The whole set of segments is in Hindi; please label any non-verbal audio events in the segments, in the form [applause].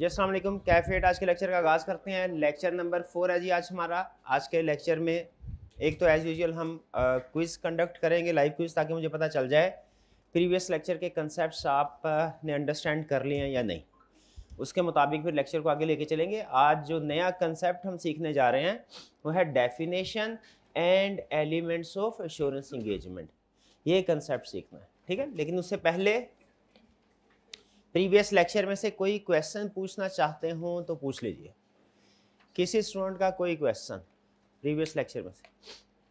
जी असलम कैफेट आज के लेक्चर का आगाज़ करते हैं। लेक्चर नंबर फोर है जी आज हमारा। आज के लेक्चर में एक तो एज़ यूजल हम क्विज़ कंडक्ट करेंगे लाइव क्विज़ ताकि मुझे पता चल जाए प्रीवियस लेक्चर के कंसेप्ट आप ने अंडरस्टैंड कर लिए हैं या नहीं। उसके मुताबिक फिर लेक्चर को आगे लेके चलेंगे। आज जो नया कंसेप्ट हम सीखने जा रहे हैं, वो है definition and elements of assurance engagement ये कंसेप्ट सीखना है, ठीक है? लेकिन उससे पहले प्रीवियस लेक्चर में से कोई क्वेश्चन पूछना चाहते हो तो पूछ लीजिए। किसी स्टूडेंट का कोई क्वेश्चन प्रीवियस लेक्चर में से?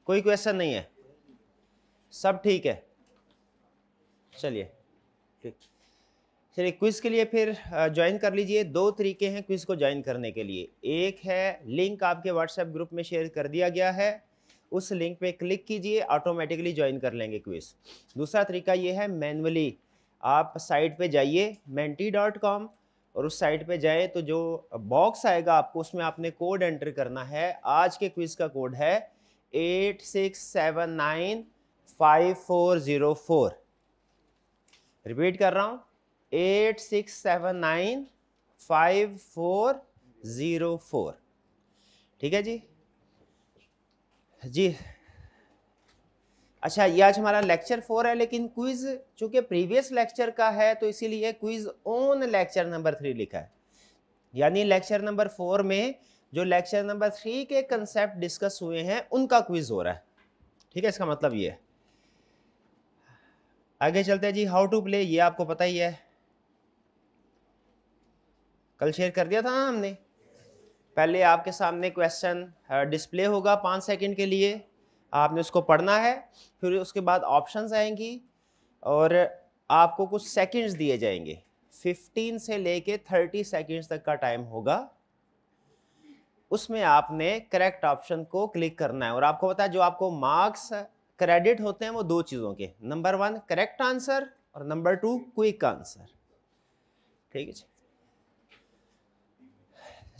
कोई क्वेश्चन नहीं है? सब ठीक है? चलिए, ठीक। चलिए, क्विज़ के लिए फिर ज्वाइन कर लीजिए। दो तरीके हैं क्विज़ को ज्वाइन करने के लिए। एक है लिंक आपके व्हाट्सएप ग्रुप में शेयर कर दिया गया है। उस लिंक पे क्लिक कीजिए ऑटोमेटिकली ज्वाइन कर लेंगे क्विज़ दूसरा तरीका ये है मैनुअली आप साइट पे जाइए मेंटी डॉट कॉम और उस साइट पे जाए तो जो बॉक्स आएगा आपको, उसमें आपने कोड एंटर करना है। आज के क्विज़ का कोड है eight six seven nine five four zero four repeat कर रहा हूँ eight six seven nine five four zero four ठीक है जी? जी। अच्छा ये आज हमारा लेक्चर फोर है, लेकिन क्विज चूँकि प्रीवियस लेक्चर का है तो इसीलिए quiz on lecture number three लिखा है। यानी लेक्चर नंबर फोर में जो लेक्चर नंबर थ्री के कंसेप्ट डिस्कस हुए हैं, उनका क्विज हो रहा है। ठीक है, इसका मतलब ये है। आगे चलते हैं जी हाउ टू प्ले ये आपको पता ही है। कल शेयर कर दिया था ना हमने? पहले आपके सामने क्वेश्चन डिस्प्ले होगा पाँच सेकंड के लिए। आपने उसको पढ़ना है, फिर उसके बाद ऑप्शंस आएँगी और आपको कुछ सेकंड्स दिए जाएँगे। 15 से लेके 30 सेकंड्स तक का टाइम होगा। उसमें आपने करेक्ट ऑप्शन को क्लिक करना है और आपको पता है जो आपको मार्क्स क्रेडिट होते हैं वो दो चीज़ों के। नंबर वन करेक्ट आंसर और नंबर टू क्विक आंसर ठीक है जी?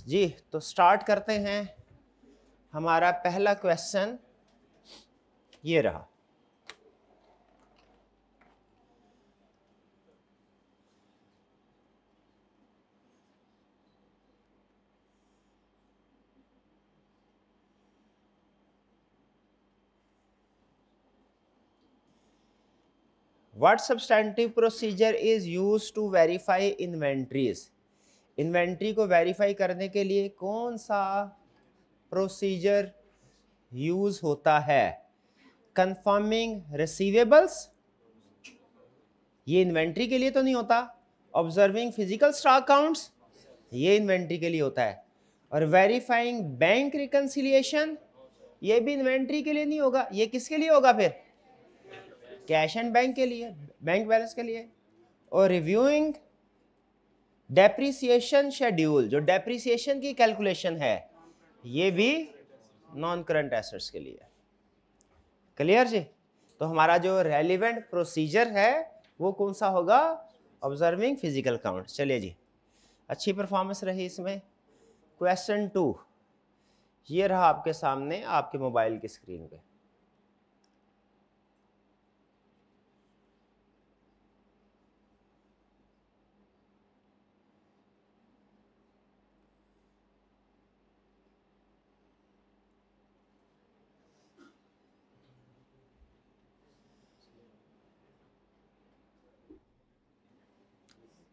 जी तो स्टार्ट करते हैं। हमारा पहला क्वेश्चन ये रहा। What substantive procedure is use to verify inventories inventory को वेरीफाई करने के लिए कौन सा प्रोसीजर यूज़ होता है? कंफर्मिंग रिसीवेबल्स ये इन्वेंट्री के लिए तो नहीं होता। ऑब्जर्विंग फ़िज़िकल स्टॉक अकाउंट्स ये इन्वेंट्री के लिए होता है। और वेरीफाइंग बैंक रिकन्सिलिएशन ये भी इन्वेंट्री के लिए नहीं होगा। ये किसके लिए होगा फिर? कैश एंड बैंक के लिए बैंक बैलेंस के लिए। और रिव्यूइंग डेप्रिसिएशन शेड्यूल जो डेप्रिसिएशन की कैलकुलेशन है, ये भी नॉन करंट एसेट्स के लिए क्लियर जी? तो हमारा जो रेलिवेंट प्रोसीजर है, वो कौन सा होगा? ऑब्जर्विंग फ़िज़िकल काउंट चलिए जी। अच्छी परफॉर्मेंस रही इसमें। क्वेश्चन टू ये रहा आपके सामने, आपके मोबाइल की स्क्रीन पे।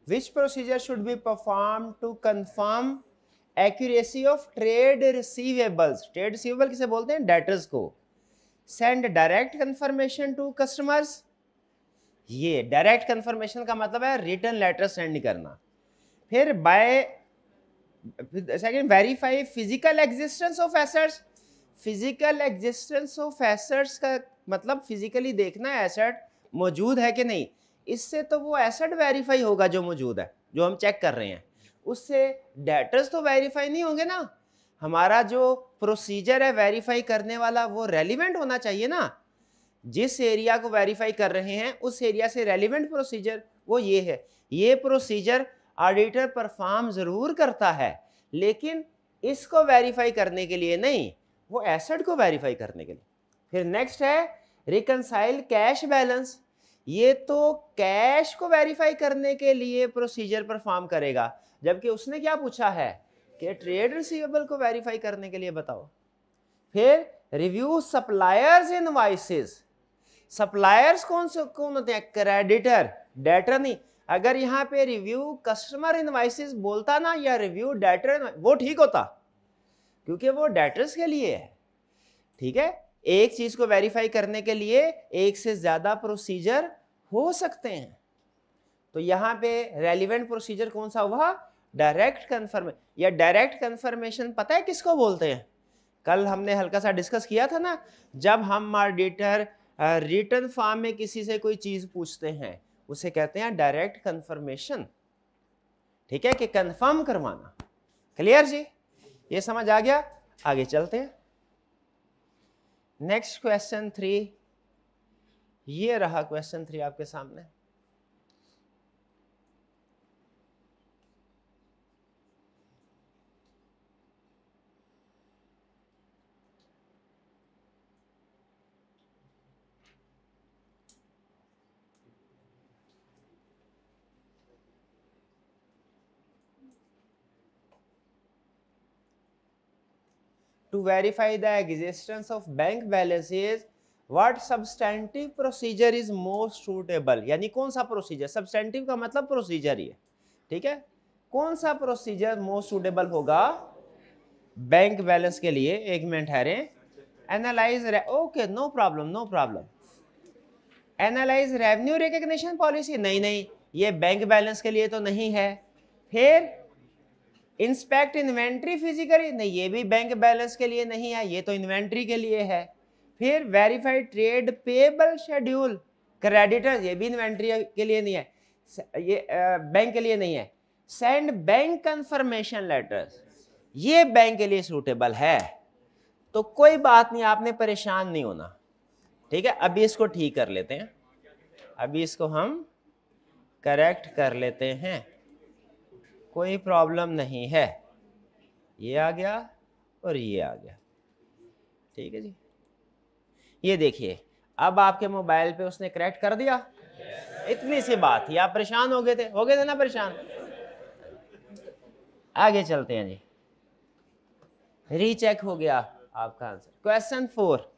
Which procedure should be performed to confirm accuracy of trade receivables trade receivable किसे बोलते हैं debtors को send direct confirmation to customers ये डायरेक्ट कंफर्मेशन का मतलब है रिटर्न लेटर सेंड करना फिर by second verify physical existence of assets physical existence of assets का मतलब फिजिकली देखना है एसेट मौजूद है कि नहीं इससे तो वो एसेट वेरीफाई होगा जो मौजूद है, जो हम चेक कर रहे हैं। उससे डेटर्स तो वेरीफाई नहीं होंगे ना। हमारा जो प्रोसीजर है वेरीफाई करने वाला, वो रेलिवेंट होना चाहिए ना। जिस एरिया को वेरीफाई कर रहे हैं, उस एरिया से रेलिवेंट प्रोसीजर वो ये है। ये प्रोसीजर ऑडिटर परफॉर्म ज़रूर करता है, लेकिन इसको वेरीफाई करने के लिए नहीं, वो एसेट को वेरीफाई करने के लिए। फिर नेक्स्ट है रिकनसाइल कैश बैलेंस ये तो कैश को वेरीफाई करने के लिए प्रोसीजर परफॉर्म करेगा। जबकि उसने क्या पूछा है कि ट्रेड रिसीवेबल को वेरीफाई करने के लिए बताओ। फिर रिव्यू सप्लायर्स इनवाइसेस सप्लायर्स कौन से, कौन होते हैं? क्रेडिटर डेटर नहीं। अगर यहाँ पे रिव्यू कस्टमर इनवाइसेस बोलता ना या रिव्यू डेटर वो ठीक होता। क्योंकि वो डेटर्स के लिए है। ठीक है? एक चीज़ को वेरीफाई करने के लिए एक से ज़्यादा प्रोसीजर हो सकते हैं। तो यहाँ पे रेलिवेंट प्रोसीजर कौन सा हुआ? डायरेक्ट कन्फर्म या डायरेक्ट कन्फर्मेशन पता है किसको बोलते हैं? कल हमने हल्का सा डिस्कस किया था ना, जब हम ऑडिटर रिटर्न फॉर्म में किसी से कोई चीज़ पूछते हैं, उसे कहते हैं डायरेक्ट कन्फर्मेशन ठीक है कि कंफर्म करवाना। क्लियर जी? ये समझ आ गया? आगे चलते हैं। नेक्स्ट क्वेश्चन थ्री ये रहा क्वेश्चन थ्री आपके सामने. To verify the existence of bank balances, what substantive procedure is most suitable? यानी कौन सा प्रोसीजर सब्सटेंटिव का मतलब प्रोसीजर ही है। ठीक है? कौन सा प्रोसीजर मोस्ट सुटेबल होगा? बैंक बैलेंस के लिए। एक मिनट ठहरे analyse okay no problem no problem analyse revenue recognition policy नहीं नहीं. ये बैंक बैलेंस के लिए तो नहीं है। फिर इंस्पेक्ट इन्वेंट्री फिजिकली नहीं, ये भी बैंक बैलेंस के लिए नहीं है, ये तो इन्वेंट्री के लिए है। फिर verified trade payable schedule creditor ये भी इन्वेंट्री के लिए नहीं है। ये बैंक के लिए नहीं है। सेंड बैंक कंफर्मेशन लेटर्स ये बैंक के लिए सूटेबल है। तो कोई बात नहीं, आपने परेशान नहीं होना। ठीक है, अभी इसको ठीक कर लेते हैं। अभी इसको हम करेक्ट कर लेते हैं। कोई प्रॉब्लम नहीं है। ये आ गया और ये आ गया। ठीक है जी। ये देखिए, अब आपके मोबाइल पे उसने करेक्ट कर दिया। इतनी सी बात थी। आप परेशान हो गए थे। हो गए थे ना परेशान? आगे चलते हैं जी। रीचेक हो गया आपका आंसर क्वेश्चन फोर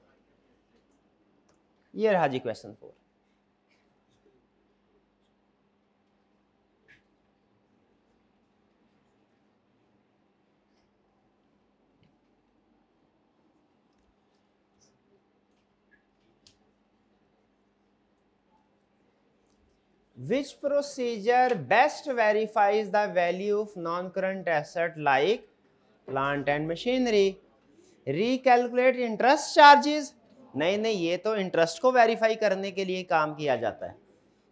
ये रहा जी question four which procedure best verifies the value of non-current asset like plant and machinery? Recalculate interest charges. नहीं नहीं, ये तो इंटरेस्ट को वेरीफाई करने के लिए काम किया जाता है।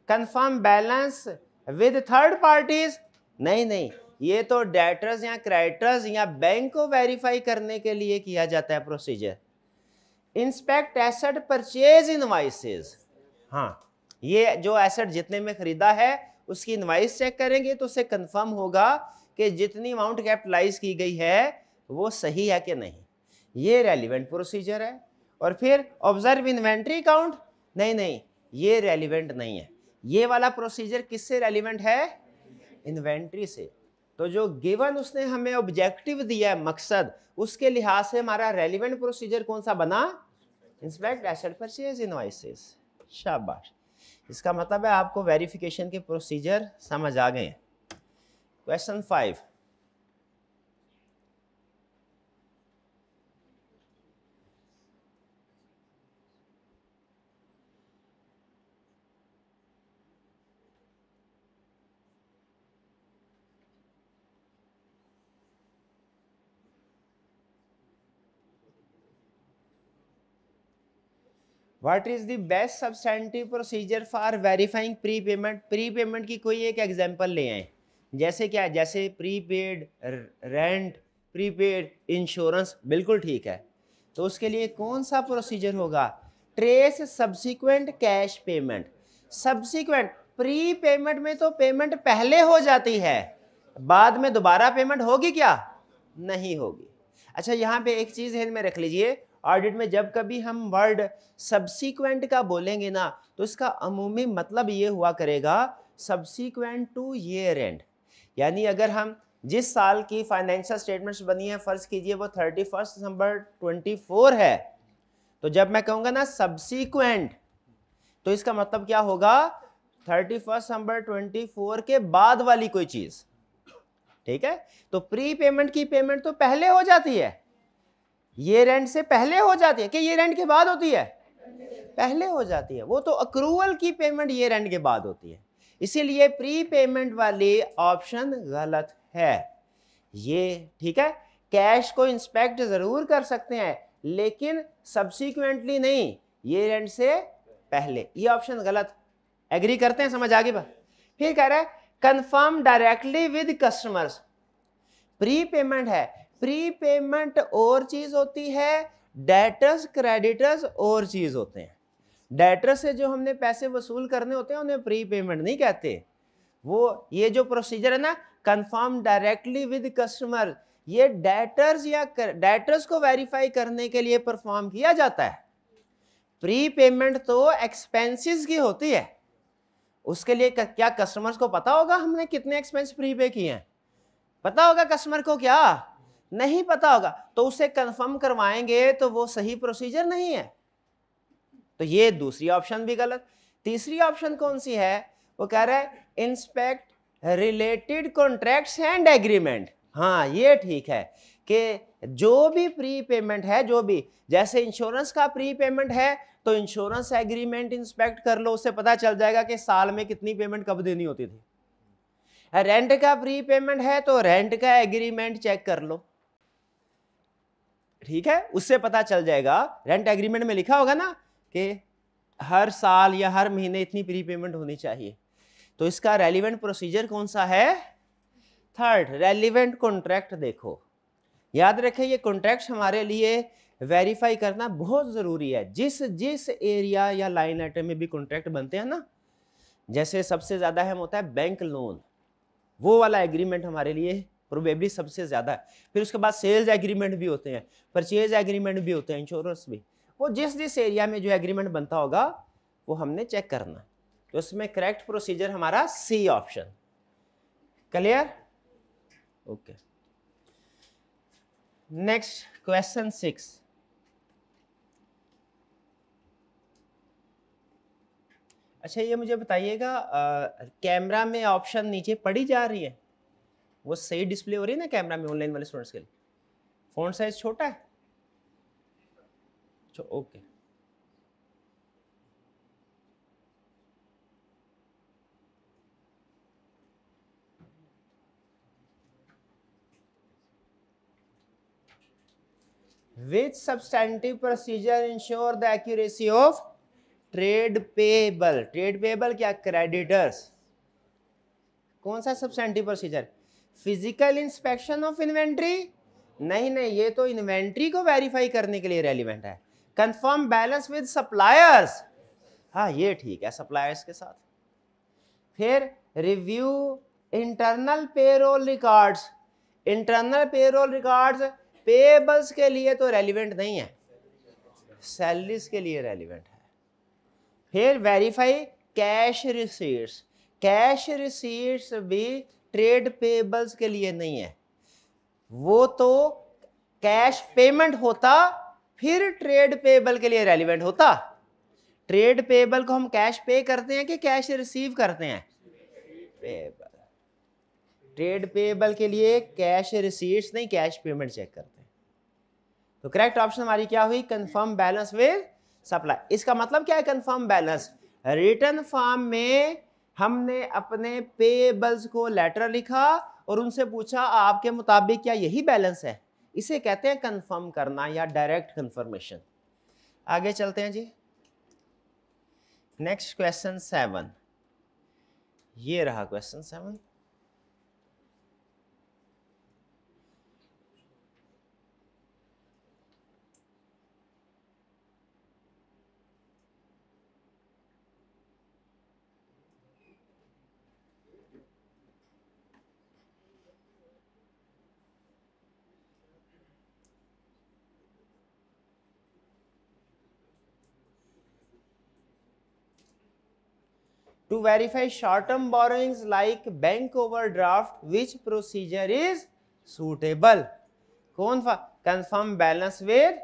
Confirm balance with third parties नहीं नहीं, ये तो डेटर्स या क्रेडिटर्स या बैंक को वेरीफाई करने के लिए किया जाता है procedure inspect asset purchase invoices हाँ ये जो एसेट जितने में खरीदा है, उसकी इन्वाइस चेक करेंगे तो उससे कंफर्म होगा कि जितनी अमाउंट कैपिटलाइज की गई है, वो सही है कि नहीं। ये रेलिवेंट प्रोसीजर है। और फिर ऑब्ज़र्व इन्वेंट्री अकाउंट नहीं नहीं, ये रेलिवेंट नहीं है। ये वाला प्रोसीजर किससे रेलिवेंट है? इन्वेंट्री से। तो जो गिवन उसने हमें ऑब्जेक्टिव दिया है, मकसद, उसके लिहाज से हमारा रेलिवेंट प्रोसीजर कौन सा बना? इंस्पेक्ट एसेट परचेज इनवाइसेस शाबाश। इसका मतलब है आपको वेरिफिकेशन के प्रोसीजर समझ आ गए question five what is the best substantive procedure for verifying prepayment prepayment की कोई एक एग्ज़ाम्पल ले आए। जैसे क्या? जैसे प्रीपेड रेंट प्रीपेड इंश्योरेंस बिल्कुल ठीक है। तो उसके लिए कौन सा प्रोसीजर होगा? Trace subsequent cash payment subsequent prepayment में तो पेमेंट पहले हो जाती है। बाद में दोबारा पेमेंट होगी क्या? नहीं होगी। अच्छा यहाँ पे एक चीज़ है में रख लीजिए। ऑडिट में जब कभी हम वर्ड सब्सिक्वेंट का बोलेंगे ना तो इसका अमूमी मतलब ये हुआ करेगा सब्सिक्वेंट टू ईयर एंड यानी अगर हम जिस साल की फाइनेंशियल स्टेटमेंट्स बनी है, फ़र्ज़ कीजिए वो thirty first December twenty four है तो जब मैं कहूँगा ना सब्सिक्वेंट तो इसका मतलब क्या होगा? Thirty first December twenty four के बाद वाली कोई चीज़। ठीक है? तो प्री पेमेंट की पेमेंट तो पहले हो जाती है। ये रेंट से पहले हो जाती है। कि ये रेंट के बाद होती है? पहले हो जाती है। वो तो अक्रूवल की पेमेंट ये रेंट के बाद होती है। इसीलिए प्री पेमेंट वाली ऑप्शन गलत है। ये ठीक है? कैश को इंस्पेक्ट ज़रूर कर सकते हैं, लेकिन सब्सिक्वेंटली नहीं। ये रेंट से पहले। ये ऑप्शन गलत। एग्री करते हैं? समझ आगे बात? फिर कह रहा है confirm directly with customers prepayment है। प्री पेमेंट और चीज़ होती है डेटर्स क्रेडिटर्स और चीज़ होते हैं। डेटर से जो हमने पैसे वसूल करने होते हैं, उन्हें प्री पेमेंट नहीं कहते। वो, ये जो प्रोसीजर है ना कंफर्म डायरेक्टली विद कस्टमर ये डेटर्स या डेटर्स को वेरीफाई करने के लिए परफॉर्म किया जाता है। प्री पेमेंट तो एक्सपेंसेस की होती है। उसके लिए क्या कस्टमर्स को पता होगा हमने कितने एक्सपेंस प्री पे किए हैं? पता होगा कस्टमर को क्या? नहीं पता होगा तो उसे कंफर्म करवाएँगे तो वो सही प्रोसीजर नहीं है। तो ये दूसरी ऑप्शन भी गलत। तीसरी ऑप्शन कौन सी है? वो कह रहा है inspect related contracts and agreement हाँ ये ठीक है कि जो भी प्री पेमेंट है, जो भी, जैसे इंश्योरेंस का प्री पेमेंट है तो इंश्योरेंस एग्रीमेंट इंस्पेक्ट कर लो, उससे पता चल जाएगा कि साल में कितनी पेमेंट कब देनी होती थी। रेंट का प्री पेमेंट है तो रेंट का एग्रीमेंट चेक कर लो। ठीक है? उससे पता चल जाएगा। रेंट एग्रीमेंट में लिखा होगा ना कि हर साल या हर महीने इतनी प्री पेमेंट होनी चाहिए। तो इसका रेलिवेंट प्रोसीजर कौन सा है? थर्ड रेलिवेंट कॉन्ट्रैक्ट देखो। याद रखें ये कॉन्ट्रैक्ट हमारे लिए वेरीफाई करना बहुत ज़रूरी है। जिस जिस एरिया या लाइन आइटम में भी कॉन्ट्रैक्ट बनते हैं ना, जैसे सबसे ज़्यादा अहम होता है बैंक लोन वो वाला एग्रीमेंट हमारे लिए प्रोबेबली सबसे ज़्यादा फिर उसके बाद सेल्स एग्रीमेंट भी होते हैं। परचेज एग्रीमेंट भी होते हैं इंश्योरेंस भी। वो जिस जिस एरिया में जो एग्रीमेंट बनता होगा, वो हमने चेक करना। तो उसमें करेक्ट प्रोसीजर हमारा C option clear okay next question six अच्छा ये मुझे बताइएगा कैमरा में ऑप्शन नीचे पड़ी जा रही है? वो सही डिस्प्ले हो रही है ना कैमरा में ऑनलाइन वाले स्टूडेंट्स के लिए फ़ोन साइज़ छोटा है okay which substantive procedure ensure the accuracy of trade payable trade payable क्या creditors कौन सा substantive procedure physical inspection of inventory? नहीं नहीं, ये तो इन्वेंट्री को वेरीफाई करने के लिए रेलिवेंट है। कंफर्म बैलेंस विद सप्लायर्स हाँ ये ठीक है सप्लायर्स के साथ। फिर review internal payroll records internal payroll records payables के लिए तो रेलिवेंट नहीं है। सैलरीज के लिए रेलिवेंट है। फिर verify cash receipts cash receipts भी ट्रेड पेबल्स के लिए नहीं है। वो तो कैश पेमेंट होता, फिर ट्रेड पेबल के लिए रेलिवेंट होता। ट्रेड पेबल को हम कैश पे करते हैं कि कैश रिसीव करते हैं? पेबल। ट्रेड पेबल के लिए कैश रिसीट्स नहीं, कैश पेमेंट चेक करते हैं। तो करेक्ट ऑप्शन हमारी क्या हुई? कंफर्म बैलेंस विद सप्लाई इसका मतलब क्या है कंफर्म बैलेंस रिटर्न फॉर्म में हमने अपने पेबल्स को लेटर लिखा और उनसे पूछा, आपके मुताबिक क्या यही बैलेंस है? इसे कहते हैं कंफर्म करना या डायरेक्ट कंफर्मेशन आगे चलते हैं जी। नेक्स्ट क्वेश्चन सेवन ये रहा question seven to verify short term borrowings like bank overdraft which procedure is suitable? कौन कंफर्म बैलेंस विद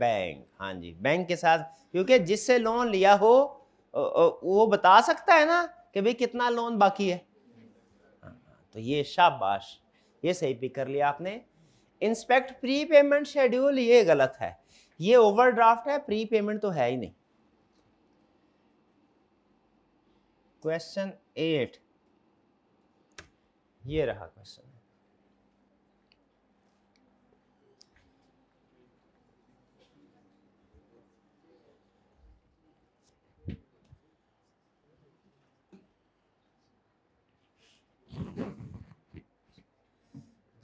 बैंक हाँ जी बैंक के साथ क्योंकि जिससे लोन लिया हो वो बता सकता है ना कि भाई कितना लोन बाकी है। हाँ, तो ये शाबाश ये सही पिक कर लिया आपने। इंस्पेक्ट प्री पेमेंट शेड्यूल ये गलत है। ये ओवरड्राफ्ट है प्री पेमेंट तो है ही नहीं। क्वेश्चन एट ये रहा क्वेश्चन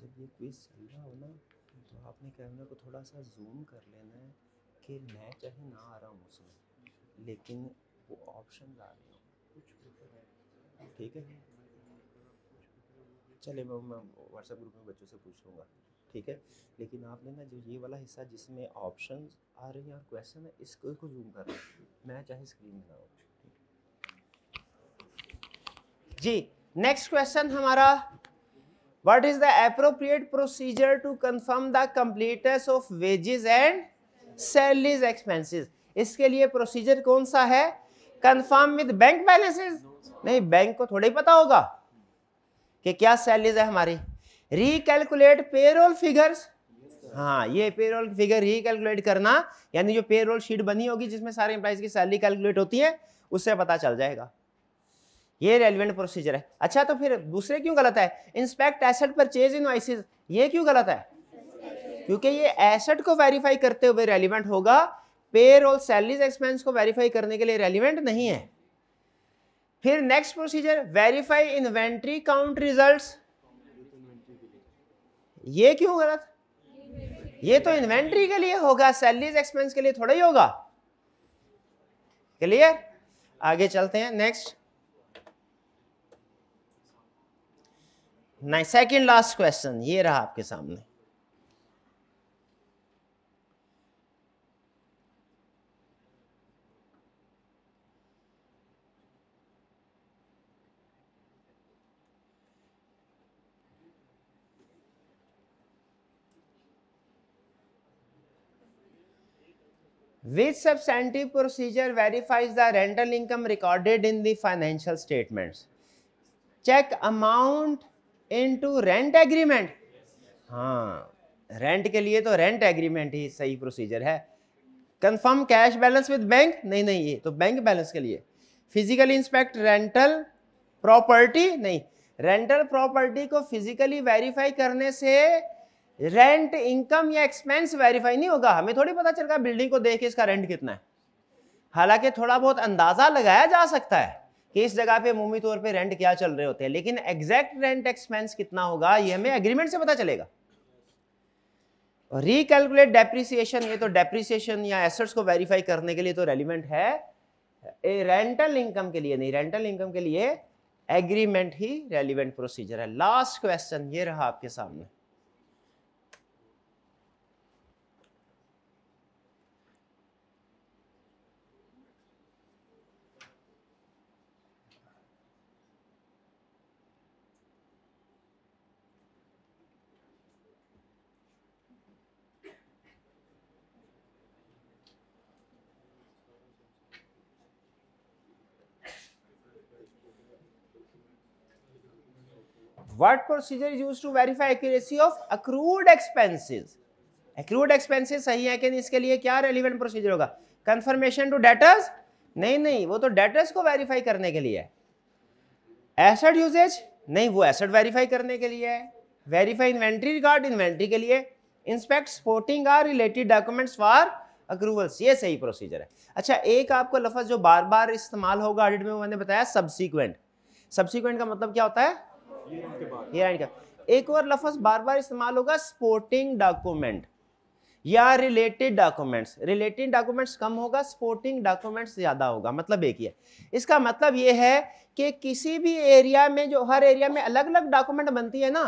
जब ये क्विज चल रहा हो ना तो आपने कैमरा को थोड़ा सा जूम कर लेना है कि मैं चाहे ना आ रहा हूँ उसमें लेकिन वो ऑप्शन आ रहे ठीक है। चले मैं मैं व्हाट्सएप ग्रुप में बच्चों से पूछ लूँगा। ठीक है? लेकिन आपने ना जो ये वाला हिस्सा जिसमें ऑप्शन आ रही हैं और क्वेश्चन है, इसको को जूम कर मैं चाहे स्क्रीन में ना जी नेक्स्ट क्वेश्चन हमारा, what is the appropriate procedure to confirm the completeness of wages and salaries expenses? इसके लिए प्रोसीजर कौन सा है? कंफर्म विद बैंक बैलेंसेस नहीं बैंक को थोड़ा ही पता होगा कि क्या सैलरीज है हमारी। रिकैलकुलेट पेरोल फिगर्स हाँ ये पेरोल फिगर रिकैलकुलेट करना, यानी जो पेरोल शीट बनी होगी जिसमें सारे एम्प्लॉइज की सैलरी कैलकुलेट होती है, उससे पता चल जाएगा। ये रेलिवेंट प्रोसीजर है। अच्छा तो फिर दूसरे क्यों गलत है? इंस्पेक्ट एसेट पर परचेज इनवाइसेस ये क्यों गलत है? क्योंकि ये एसेट को वेरीफाई करते हुए रेलिवेंट होगा पेरोल सैलरीज एक्सपेंस को वेरीफाई करने के लिए रेलिवेंट नहीं है। फिर next procedure verify inventory count results ये क्यों गलत? ये तो इन्वेंट्री के लिए होगा सैलरीज एक्सपेंस के लिए थोड़ा ही होगा। क्लियर आगे चलते हैं नेक्स्ट सेकंड लास्ट क्वेश्चन ये रहा आपके सामने। Which substantive procedure verifies the rental income recorded in the financial statements? Check amount into rent agreement हाँ रेंट के लिए तो रेंट एग्रीमेंट ही सही प्रोसीजर है। Confirm cash balance with bank नहीं नहीं, ये तो बैंक बैलेंस के लिए। फिजिकली इंस्पेक्ट रेंटल प्रॉपर्टी नहीं। रेंटल प्रॉपर्टी को फिजिकली वेरीफाई करने से रेंट इनकम या एक्सपेंस वेरीफाई नहीं होगा। हमें थोड़ी पता चल रहा बिल्डिंग को देख के इसका रेंट कितना है। हालाँकि थोड़ा बहुत अंदाज़ा लगाया जा सकता है कि इस जगह पे मुमी तौर पे रेंट क्या चल रहे होते हैं, लेकिन एग्जैक्ट रेंट एक्सपेंस कितना होगा, ये हमें एग्रीमेंट से पता चलेगा। रिकैलकुलेट डेप्रिसिएशन ये तो डेप्रिसिएशन या एसेट्स को वेरीफाई करने के लिए तो रेलिवेंट है। रेंटल इनकम के लिए नहीं रेंटल इनकम के लिए एग्रीमेंट ही रेलिवेंट प्रोसीजर है। लास्ट क्वेश्चन ये रहा आपके सामने। What procedure is used to verify accuracy of accrued expenses accrued expenses सही है कि नहीं इसके लिए क्या relevant procedure होगा confirmation to debtors नहीं नहीं वो तो debtors को verify करने के लिए है asset usage नहीं वो asset verify करने के लिए है verify inventory regard inventory के लिए inspect supporting or related documents for accruals ये सही प्रोसीजर है अच्छा एक आपको लफज जो बार बार इस्तेमाल होगा ऑडिट में मैंने बताया सब्सिक्वेंट सब्सिक्वेंट का मतलब क्या होता है ये का एक और लफज बार बार इस्तेमाल होगा स्पोर्टिंग डॉक्यूमेंट या रिलेटेड डॉक्यूमेंट्स रिलेटेड डॉक्यूमेंट्स कम होगा स्पोर्टिंग डॉक्यूमेंट्स ज़्यादा होगा। मतलब एक ही है। इसका मतलब ये है कि किसी भी एरिया में जो, हर एरिया में अलग अलग डॉक्यूमेंट बनती है ना।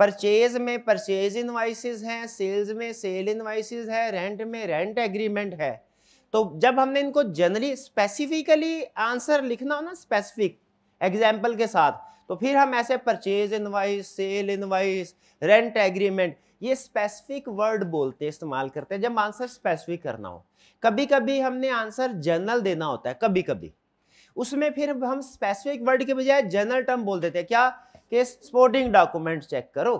परचेज में परचेज इनवाइसेस हैं सेल्स में सेल इनवाइसेस है रेंट में रेंट एग्रीमेंट है। तो जब हमने इनको जनरली स्पेसिफिकली आंसर लिखना हो ना स्पेसिफिक एग्ज़ाम्पल के साथ तो फिर हम ऐसे purchase invoice sale invoice rent agreement ये स्पेसिफिक वर्ड बोलते हैं, इस्तेमाल करते हैं, जब आंसर स्पेसिफिक करना हो। कभी कभी हमने आंसर जनरल देना होता है कभी कभी उसमें फिर हम स्पेसिफिक वर्ड के बजाय जनरल टर्म बोल देते हैं। क्या? कि स्पोर्टिंग डॉक्यूमेंट चेक करो।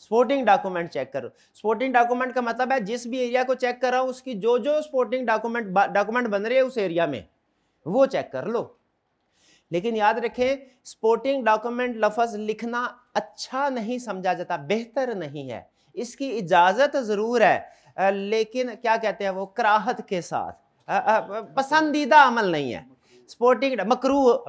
स्पोर्टिंग डॉक्यूमेंट चेक करो। स्पोर्टिंग डॉक्यूमेंट का मतलब है जिस भी एरिया को चेक कर रहा हूँ, उसकी जो जो स्पोर्टिंग डॉक्यूमेंट डॉक्यूमेंट बन रहे हैं उस एरिया में, वो चेक कर लो। लेकिन याद रखें स्पोर्टिंग डॉक्यूमेंट लफज लिखना अच्छा नहीं समझा जाता, बेहतर नहीं है। इसकी इजाज़त ज़रूर है लेकिन क्या कहते हैं वो, कराहत के साथ। पसंदीदा अमल नहीं है। स्पोर्टिंग मकरू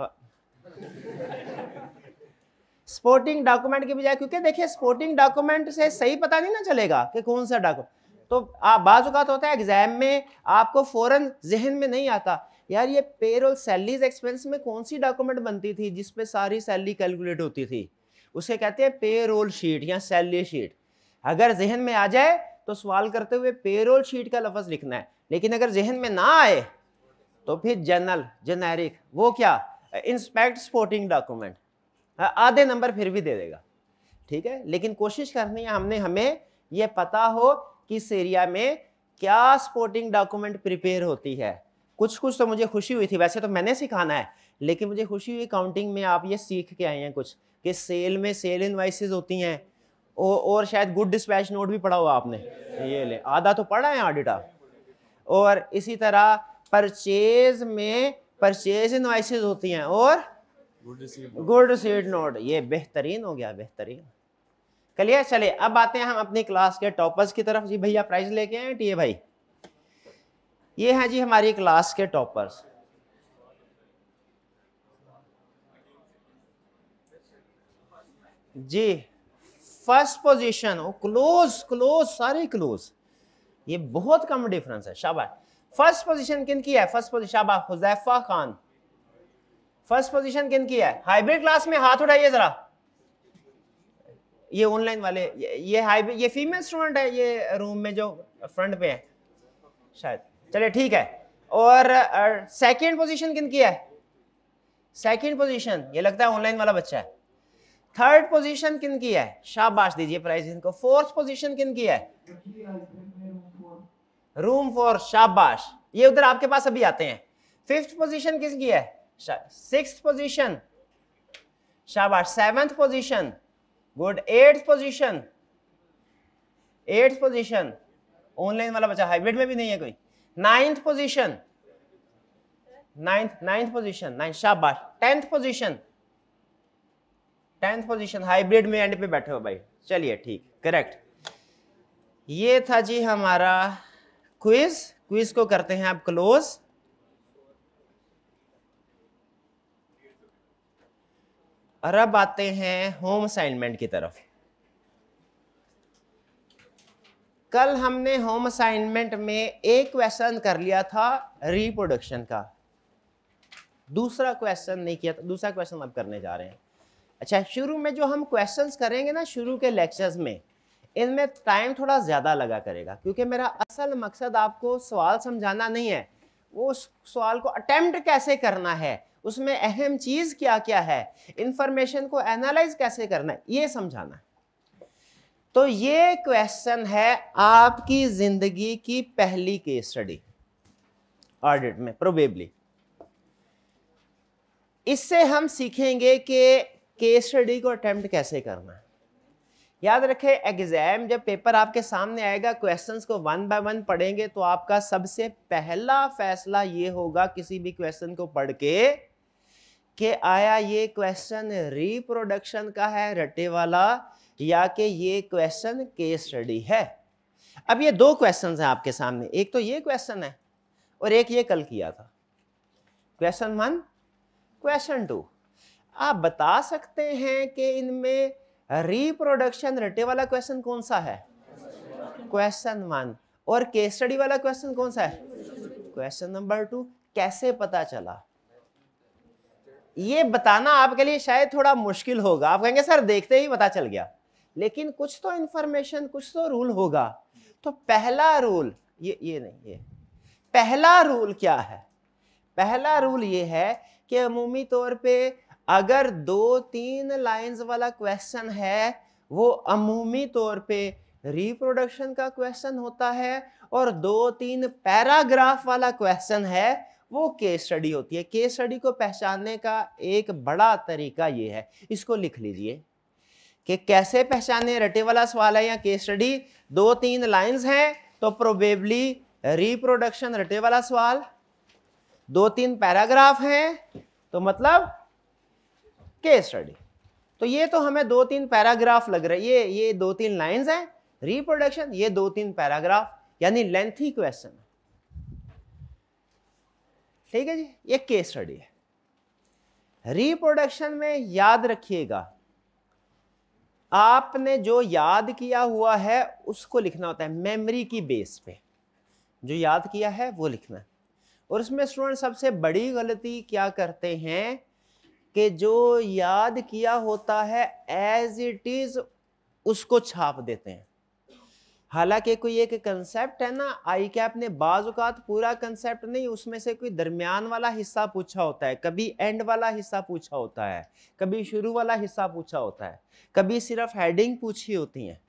स्पोर्टिंग डॉक्यूमेंट के बजाय, क्योंकि देखिए स्पोर्टिंग डॉक्यूमेंट से सही पता नहीं ना चलेगा कि कौन सा डॉक्यूमेंट तो आप बाजुकात होता है एग्ज़ाम में आपको फ़ौरन जहन में नहीं आता। यार ये पेरोल सैलरीज एक्सपेंस में कौन सी डॉक्यूमेंट बनती थी जिसपे सारी सैलरी कैलकुलेट होती थी? उसे कहते हैं पेरोल शीट या सैलरी शीट अगर जहन में आ जाए तो सवाल करते हुए पेरोल शीट का लफज लिखना है। लेकिन अगर जहन में ना आए तो फिर जनरल जेनेरिक वो क्या? इंस्पेक्ट स्पोर्टिंग डॉक्यूमेंट आधे नंबर फिर भी दे देगा। ठीक है? लेकिन कोशिश करनी है हमने, हमें यह पता हो कि एरिया में क्या स्पोर्टिंग डॉक्यूमेंट प्रिपेयर होती है। कुछ कुछ तो मुझे खुशी हुई थी वैसे तो मैंने सिखाना है लेकिन मुझे खुशी हुई काउंटिंग में आप ये सीख के आए हैं कुछ कि सेल में सेल इन्वाइसेस होती हैं और, शायद गुड डिस्पैच नोट भी पढ़ा हुआ आपने ये ले आधा तो पढ़ा है ऑडिटा और इसी तरह परचेज में परचेज इन्वाइसेस होती हैं और गुड सीड नोट ये बेहतरीन हो गया बेहतरीन। चलिए चले अब आते हैं हम अपनी क्लास के टॉपर्स की तरफ़। जी भैया प्राइज लेके आए टी भाई? ये हैं जी हमारी क्लास के टॉपर्स जी फ़र्स्ट पोजीशन क्लोज क्लोज सारे क्लोज ये बहुत कम डिफरेंस है, शाबाश। फ़र्स्ट पोजीशन किन की है? फ़र्स्ट पोजीशन शाबाश, हुजैफा खान। फ़र्स्ट पोजीशन किन की है? हाइब्रिड क्लास में हाथ उठाइए जरा। ये ऑनलाइन वाले, ये हाइब्रिड ये फीमेल स्टूडेंट है, ये रूम में जो फ्रंट पे है। शायद। चलिए ठीक है। और सेकंड पोजीशन किन की है? सेकंड पोजीशन ये लगता है ऑनलाइन वाला बच्चा है। थर्ड पोजीशन किन की है? शाबाश दीजिए प्राइज इनको। फोर्थ पोजीशन किन की है? रूम फॉर शाबाश। ये उधर आपके पास अभी आते हैं। फिफ्थ पोजीशन किसकी है? सिक्स पोजीशन शाबाश। Seventh position good eighth position eighth position online वाला बच्चा हाइब्रिड में भी नहीं है कोई। Ninth position ninth ninth position ninth शाबाश tenth position tenth position hybrid में एंड पे बैठे हो भाई। चलिए, ठीक। करेक्ट ये था जी हमारा क्विज क्विज को करते हैं आप क्लोज और अब आते हैं होम असाइनमेंट की तरफ़। कल हमने होम असाइनमेंट में एक क्वेश्चन कर लिया था रिप्रोडक्शन का। दूसरा क्वेश्चन नहीं किया था, दूसरा क्वेश्चन अब करने जा रहे हैं। अच्छा शुरू में जो हम क्वेश्चंस करेंगे ना, शुरू के लेक्चर्स में, इनमें टाइम थोड़ा ज़्यादा लगा करेगा, क्योंकि मेरा असल मकसद आपको सवाल समझाना नहीं है। वो उस सवाल को अटेम्प्ट कैसे करना है, उसमें अहम चीज़ क्या क्या है इंफॉर्मेशन को एनालाइज कैसे करना है, ये समझाना है। तो ये क्वेश्चन है आपकी ज़िंदगी की पहली केस स्टडी ऑडिट में प्रोबेबली इससे हम सीखेंगे कि केस स्टडी को अटेम्प्ट कैसे करना है। याद रखें एग्ज़ाम जब पेपर आपके सामने आएगा क्वेश्चंस को वन बाय वन पढ़ेंगे तो आपका सबसे पहला फैसला ये होगा किसी भी क्वेश्चन को पढ़ के कि आया ये क्वेश्चन रिप्रोडक्शन का है रटे वाला। या कि ये क्वेश्चन केस स्टडी है। अब ये दो क्वेश्चन हैं आपके सामने। एक तो ये क्वेश्चन है और एक ये कल किया था। क्वेश्चन वन क्वेश्चन टू आप बता सकते हैं कि इनमें रिप्रोडक्शन रटे वाला क्वेश्चन कौन सा है? क्वेश्चन वन और केस स्टडी वाला क्वेश्चन कौन सा है? क्वेश्चन नंबर टू कैसे पता चला? ये बताना आपके लिए शायद थोड़ा मुश्किल होगा। आप कहेंगे, सर, देखते ही पता चल गया। लेकिन कुछ तो इंफॉर्मेशन कुछ तो रूल होगा। तो पहला रूल ये ये नहीं, ये। पहला रूल क्या है? पहला रूल ये है कि अमूमी तौर पे अगर दो, तीन लाइंस वाला क्वेश्चन है, वो अमूमी तौर पे रिप्रोडक्शन का क्वेश्चन होता है और दो, तीन पैराग्राफ वाला क्वेश्चन है, वो केस स्टडी होती है। केस स्टडी को पहचानने का एक बड़ा तरीका ये है। इसको लिख लीजिए। कि कैसे पहचाने, रटे वाला सवाल है या केस स्टडी दो तीन लाइंस हैं तो प्रोबेबली रिप्रोडक्शन रटे वाला सवाल, दो तीन पैराग्राफ हैं तो मतलब केस स्टडी तो ये तो हमें दो तीन पैराग्राफ लग रहे ये ये दो तीन लाइंस हैं रिप्रोडक्शन ये दो तीन पैराग्राफ यानी लेंथी क्वेश्चन ठीक है जी, ये केस स्टडी है। रिप्रोडक्शन में याद रखिएगा आपने जो याद किया हुआ है, उसको लिखना होता है मेमोरी की बेस पे। जो याद किया है, वो लिखना है। और उसमें स्टूडेंट सबसे बड़ी गलती क्या करते हैं कि जो याद किया होता है एज इट इज़ उसको छाप देते हैं। हालाँकि कोई एक कंसेप्ट है ना, आई कैप ने बाजुकात पूरा कंसेप्ट नहीं, उसमें से कोई दरमियान वाला हिस्सा पूछा होता है, कभी एंड वाला हिस्सा पूछा होता है, कभी शुरू वाला हिस्सा पूछा होता है, कभी सिर्फ़ हेडिंग पूछी होती है,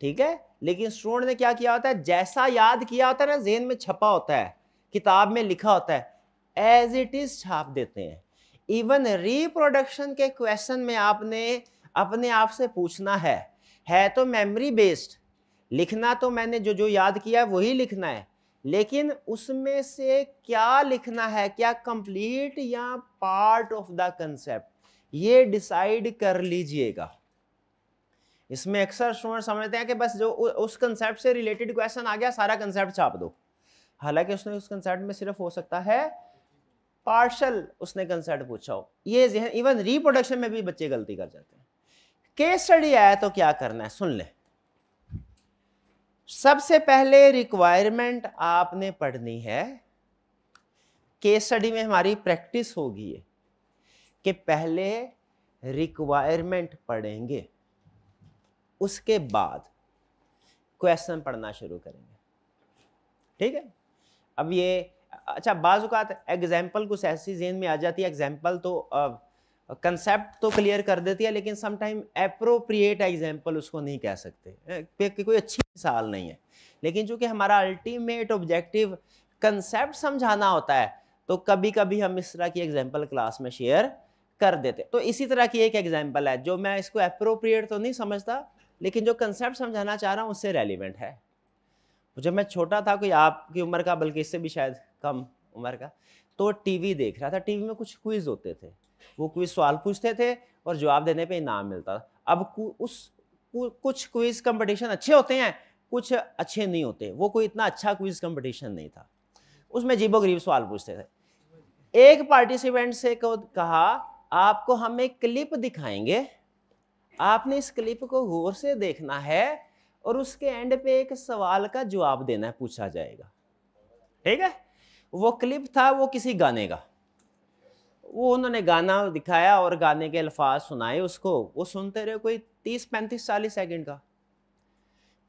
ठीक है? लेकिन स्टूडेंट ने क्या किया होता है, जैसा याद किया होता है ना जेन में छपा होता है, किताब में लिखा होता है एज इट इज़ छाप देते हैं। इवन रिप्रोडक्शन के क्वेश्चन में आपने अपने आप से पूछना है है तो मेमोरी बेस्ड लिखना तो मैंने जो जो याद किया है, वही लिखना है। लेकिन उसमें से क्या लिखना है, क्या कंप्लीट या पार्ट ऑफ़ द कंसेप्ट ये डिसाइड कर लीजिएगा। इसमें अक्सर स्टूडेंट समझते हैं कि बस जो उस कंसेप्ट से रिलेटेड क्वेश्चन आ गया, सारा कंसेप्ट छाप दो। हालाँकि उसने उस कंसेप्ट में सिर्फ़ हो सकता है पार्शल उसने कंसेप्ट पूछा हो। ये इवन रिप्रोडक्शन में भी बच्चे गलती कर जाते हैं। केस स्टडी आया तो क्या करना है? सुन ले। सबसे पहले रिक्वायरमेंट आपने पढ़नी है केस स्टडी में हमारी प्रैक्टिस होगी कि पहले रिक्वायरमेंट पढ़ेंगे, उसके बाद क्वेश्चन पढ़ना शुरू करेंगे। ठीक है? अब ये अच्छा बाज़ात एग्ज़ाम्पल कुछ ऐसी जेन में आ जाती है एग्ज़ाम्पल तो कंसेप्ट तो क्लियर कर देती है, लेकिन समटाइम अप्रोप्रिएट एग्ज़ाम्पल उसको नहीं कह सकते। कोई अच्छी मिसाल नहीं है। लेकिन चूँकि हमारा अल्टीमेट ऑब्जेक्टिव कंसेप्ट समझाना होता है तो कभी कभी हम इस तरह की एग्ज़ाम्पल क्लास में शेयर कर देते। तो इसी तरह की एक एग्ज़ाम्पल है, जो मैं इसको अप्रोप्रिएट तो नहीं समझता, लेकिन जो कंसेप्ट समझाना चाह रहा हूँ, उससे रेलिवेंट है। जब मैं छोटा था, कोई आपकी उम्र का, बल्कि इससे भी शायद कम उम्र का तो टीवी देख रहा था। टीवी में कुछ क्विज होते थे। वो क्विज सवाल पूछते थे और जवाब देने पे इनाम मिलता था। अब उस कुछ क्विज कंपटीशन अच्छे होते हैं, कुछ अच्छे नहीं होते। वो कोई इतना अच्छा क्विज कंपटीशन नहीं था। उसमें जीबो गरीब सवाल पूछते थे। एक पार्टिसिपेंट से कहा, आपको हम एक क्लिप दिखाएँगे। आपने इस क्लिप को गौर से देखना है और उसके एंड पे एक सवाल का जवाब देना है, पूछा जाएगा। ठीक है? वो क्लिप था, वो किसी गाने का। वो उन्होंने गाना दिखाया और गाने के अल्फाज सुनाए उसको। वो सुनते रहे कोई तीस, पैंतीस, चालीस सेकंड का।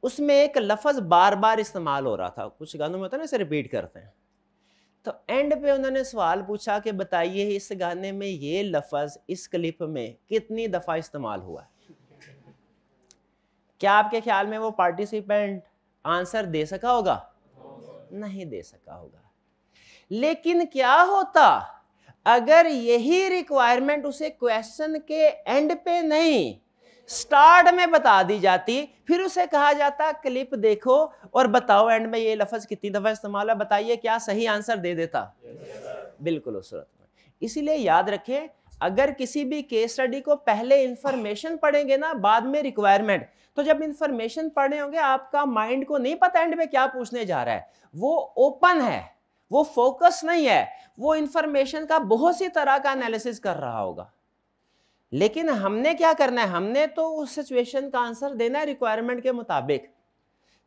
उसमें एक लफज बार बार इस्तेमाल हो रहा था। कुछ गानों में होता है ना, इसे रिपीट करते हैं। तो एंड पे उन्होंने सवाल पूछा कि बताइए, इस गाने में ये लफज, इस क्लिप में कितनी दफ़ा इस्तेमाल हुआ क्या आपके ख्याल में वो पार्टिसिपेंट आंसर दे सका होगा? नहीं दे सका होगा। लेकिन क्या होता? अगर यही रिक्वायरमेंट उसे क्वेश्चन के एंड पे नहीं स्टार्ट में बता दी जाती, फिर उसे कहा जाता क्लिप देखो और बताओ एंड में ये लफज कितनी दफ़ा इस्तेमाल है बताइए क्या सही आंसर दे देता। बिल्कुल उस सूरत में। इसीलिए याद रखें, अगर किसी भी केस स्टडी को पहले इंफॉर्मेशन पढ़ेंगे ना, बाद में रिक्वायरमेंट तो जब इंफॉर्मेशन पढ़े होंगे, आपका माइंड को नहीं पता एंड में क्या पूछने जा रहा है, वो ओपन है। वो फोकस नहीं है। वो इंफॉर्मेशन का बहुत सी तरह का एनालिसिस कर रहा होगा। लेकिन हमने क्या करना है? हमने तो उस सिचुएशन का आंसर देना है रिक्वायरमेंट के मुताबिक।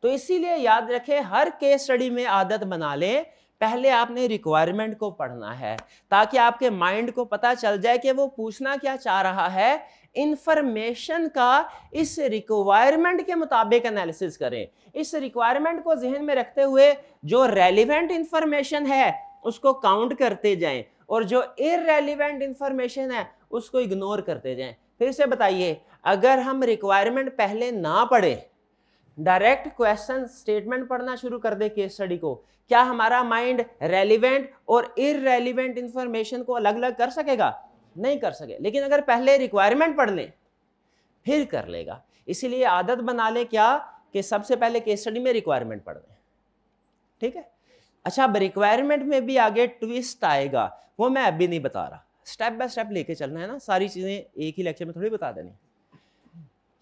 तो इसीलिए याद रखें, हर केस स्टडी में आदत बना लें। पहले आपने रिक्वायरमेंट को पढ़ना है, ताकि आपके माइंड को पता चल जाए कि वो पूछना क्या चाह रहा है। इंफॉर्मेशन का इस रिक्वायरमेंट के मुताबिक एनालिसिस करें। इस रिक्वायरमेंट को जहन में रखते हुए जो रेलिवेंट इंफॉर्मेशन है, उसको काउंट करते जाएँ और जो इरेलीवेंट इंफॉर्मेशन है, उसको इग्नोर करते जाएँ। फिर से बताइए, अगर हम रिक्वायरमेंट पहले ना पढ़े डायरेक्ट क्वेश्चन स्टेटमेंट पढ़ना शुरू कर दे केस स्टडी को, क्या हमारा माइंड रेलिवेंट और इरेलीवेंट इंफॉर्मेशन को अलग अलग कर सकेगा? नहीं कर सके। लेकिन अगर पहले रिक्वायरमेंट पढ़ लें, फिर कर लेगा। इसीलिए आदत बना लें क्या कि सबसे पहले केस स्टडी में रिक्वायरमेंट पढ़ लें। ठीक है? अच्छा अब रिक्वायरमेंट में भी आगे ट्विस्ट आएगा। वो मैं अभी नहीं बता रहा। स्टेप बाय स्टेप लेके चलना है ना। सारी चीज़ें एक ही लेक्चर में थोड़ी बता देनी।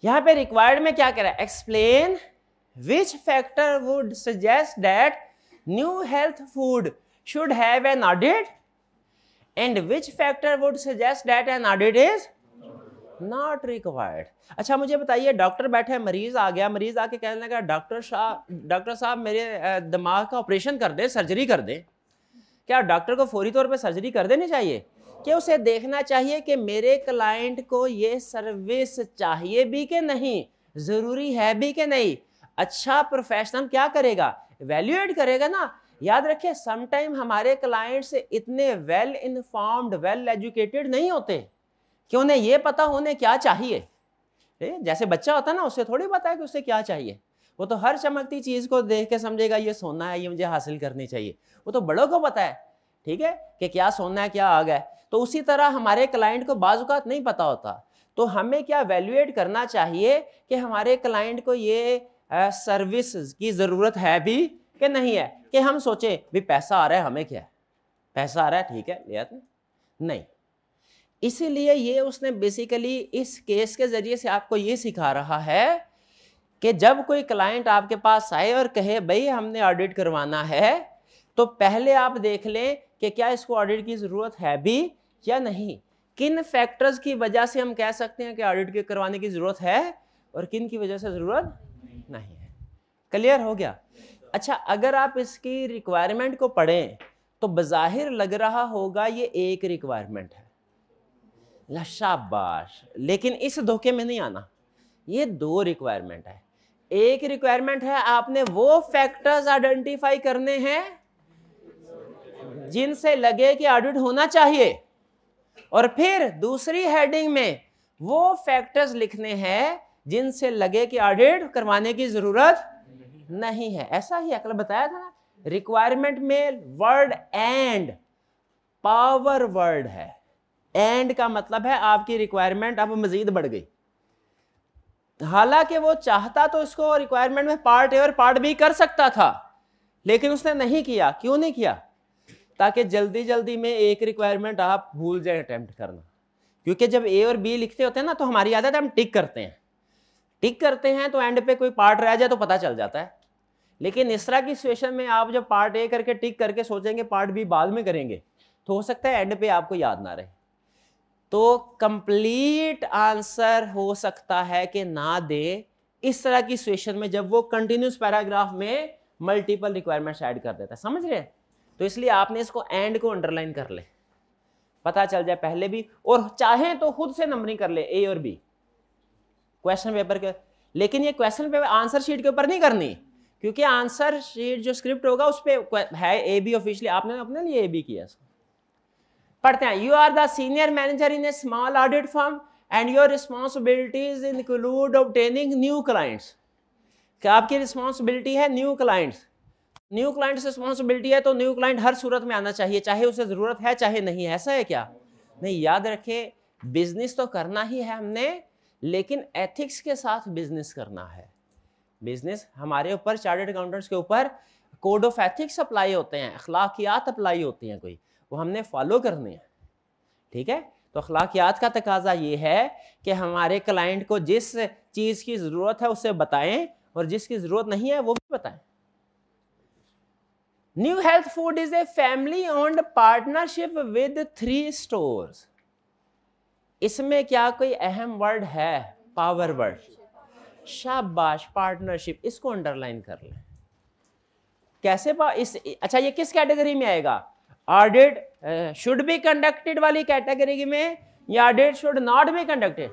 यहाँ पे रिक्वायर्ड में क्या कह रहा है? Explain which factor would suggest that new health food should have an audit and which factor would suggest that an audit is not required अच्छा मुझे बताइए डॉक्टर बैठे, मरीज़ आ गया, मरीज़ आके कहने लगा डॉक्टर साहब डॉक्टर साहब मेरे दिमाग का ऑपरेशन कर दे सर्जरी कर दे। क्या डॉक्टर को फौरी तौर पे सर्जरी कर देनी चाहिए? कि उसे देखना चाहिए कि मेरे क्लाइंट को ये सर्विस चाहिए भी कि नहीं? ज़रूरी है भी कि नहीं? अच्छा प्रोफेशनल क्या करेगा? वैल्यूएट करेगा ना? याद रखिए समटाइम हमारे क्लाइंट से इतने वेल इन्फॉर्म्ड वेल एजुकेटेड नहीं होते। कि उन्हें ये पता होने क्या चाहिए? जैसे बच्चा होता है ना, उसे थोड़ी पता है कि उसे क्या चाहिए। वो तो हर चमकती चीज़ को देख के समझेगा, ये सोना है, ये मुझे हासिल करनी चाहिए। वो तो बड़ों को पता है, ठीक है, कि क्या सोना है, क्या आग है। तो उसी तरह हमारे क्लाइंट को बाजुकात नहीं पता होता। तो हमें क्या वैल्यूएट करना चाहिए कि हमारे क्लाइंट को ये सर्विस की ज़रूरत है भी कि नहीं है? कि हम सोचें, भी पैसा आ रहा है, हमें क्या है? पैसा आ रहा है, ठीक है लिया नहीं। इसीलिए ये उसने बेसिकली इस केस के ज़रिए से आपको ये सिखा रहा है कि जब कोई क्लाइंट आपके पास आए और कहे, भाई, हमने ऑडिट करवाना है तो पहले आप देख लें कि क्या इसको ऑडिट की ज़रूरत है भी या नहीं। किन फैक्टर्स की वजह से हम कह सकते हैं कि ऑडिट करवाने की ज़रूरत है और किन की वजह से ज़रूरत नहीं है? क्लियर हो गया? अच्छा अगर आप इसकी रिक्वायरमेंट को पढ़ें तो बज़ाहिर लग रहा होगा ये एक रिक्वायरमेंट है। शाबाश। लेकिन इस धोखे में नहीं आना। ये दो रिक्वायरमेंट है। एक रिक्वायरमेंट है, आपने वो फैक्टर्स आइडेंटिफाई करने हैं जिनसे लगे कि ऑडिट होना चाहिए। और फिर दूसरी हेडिंग में वो फैक्टर्स लिखने हैं जिनसे लगे कि ऑडिट करवाने की ज़रूरत नहीं है। ऐसा ही अकल बताया था ना रिक्वायरमेंट में वर्ड एंड पावर वर्ड है। एंड का मतलब है आपकी रिक्वायरमेंट अब मजीद बढ़ गई। हालाँकि वो चाहता तो इसको रिक्वायरमेंट में पार्ट ए और पार्ट बी कर सकता था, लेकिन उसने नहीं किया। क्यों नहीं किया? ताकि जल्दी जल्दी में एक रिक्वायरमेंट आप भूल जाए अटेम्प्ट करना। क्योंकि जब ए और बी लिखते होते हैं ना तो हमारी आदत हम टिक करते हैं। टिक करते हैं तो एंड पे कोई पार्ट रह जाए तो पता चल जाता है। लेकिन इस तरह की सिचुएशन में आप जब पार्ट ए करके टिक करके सोचेंगे पार्ट बी बाद में करेंगे तो हो सकता है एंड पे आपको याद ना रहे। तो कंप्लीट आंसर हो सकता है कि ना दे। इस तरह की सिचुएशन में जब वो कंटिन्यूस पैराग्राफ में मल्टीपल रिक्वायरमेंट्स ऐड कर देता है, समझ रहे हैं? तो इसलिए आपने इसको एंड को अंडरलाइन कर ले। पता चल जाए पहले भी, और चाहे तो खुद से नंबरिंग कर ले ए और बी क्वेश्चन पेपर के लेकिन ये क्वेश्चन पेपर आंसर शीट के ऊपर नहीं करनी। क्योंकि आंसर शीट जो स्क्रिप्ट होगा, उस पर है ए बी ऑफिशियली आपने अपने लिए ए बी किया पढ़ते हैं। You are the senior manager in a small audit firm and your responsibilities include obtaining new clients क्या आपकी रिस्पॉन्सिबिलिटी है? New clients new client responsibility है तो न्यू क्लाइंट हर सूरत में आना चाहिए। चाहे उसे ज़रूरत है, चाहे नहीं ऐसा है क्या? नहीं, याद रखे बिज़नेस तो करना ही है हमने। लेकिन एथिक्स के साथ बिज़नेस करना है। बिज़नेस हमारे ऊपर चार्टेड अकाउंटेंट्स के ऊपर कोड ऑफ़ एथिक्स अप्लाई होते हैं, अखलाकियात अप्लाई होती हैं कोई। वो हमने फॉलो करने हैं। ठीक है? तो अखलाकियात का तकाजा ये है कि हमारे क्लाइंट को जिस चीज़ की ज़रूरत है उसे बताएँ और जिसकी ज़रूरत नहीं है वो भी बताएँ। New health food is a family owned partnership with three stores इसमें क्या कोई अहम वर्ड है? पावर वर्ड शाबाश पार्टनरशिप इसको अंडरलाइन कर लें। कैसे पा इस अच्छा ये किस कैटेगरी में आएगा? ऑडिट शुड बी कंडक्टेड वाली कैटेगरी में या audit should not be conducted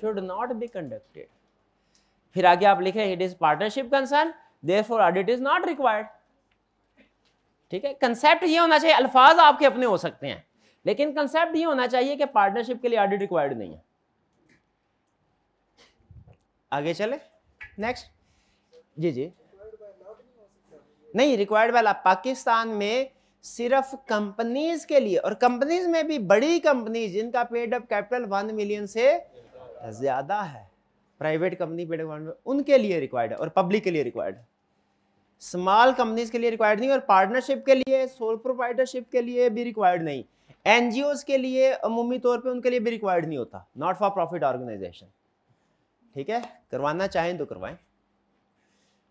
should not be conducted फिर आगे आप लिखें it is partnership concern therefore audit is not required ठीक है? कंसेप्ट ये होना चाहिए, अल्फाज आपके अपने हो सकते हैं। लेकिन कंसेप्ट ये होना चाहिए कि पार्टनरशिप के लिए ऑडिट रिक्वायर्ड नहीं है। आगे चले। नेक्स्ट जी जी। नहीं रिक्वायर्ड वाला पाकिस्तान में सिर्फ़ कंपनीज़ के लिए और कंपनीज़ में भी बड़ी कंपनी जिनका paid up capital one million से ज़्यादा है प्राइवेट कंपनी पेड उनके लिए रिक्वायर्ड है और पब्लिक के लिए रिक्वायर्ड है। स्मॉल कंपनीज़ के लिए रिक्वायर्ड नहीं और पार्टनरशिप के लिए सोल प्रोवाइडरशिप के लिए भी रिक्वायर्ड नहीं। एनजीओ के लिए, अमूमी तौर पे उनके लिए भी रिक्वायर्ड नहीं होता। नॉट फॉर प्रॉफिट ऑर्गेनाइजेशन ठीक है? करवाना चाहें तो करवाएँ।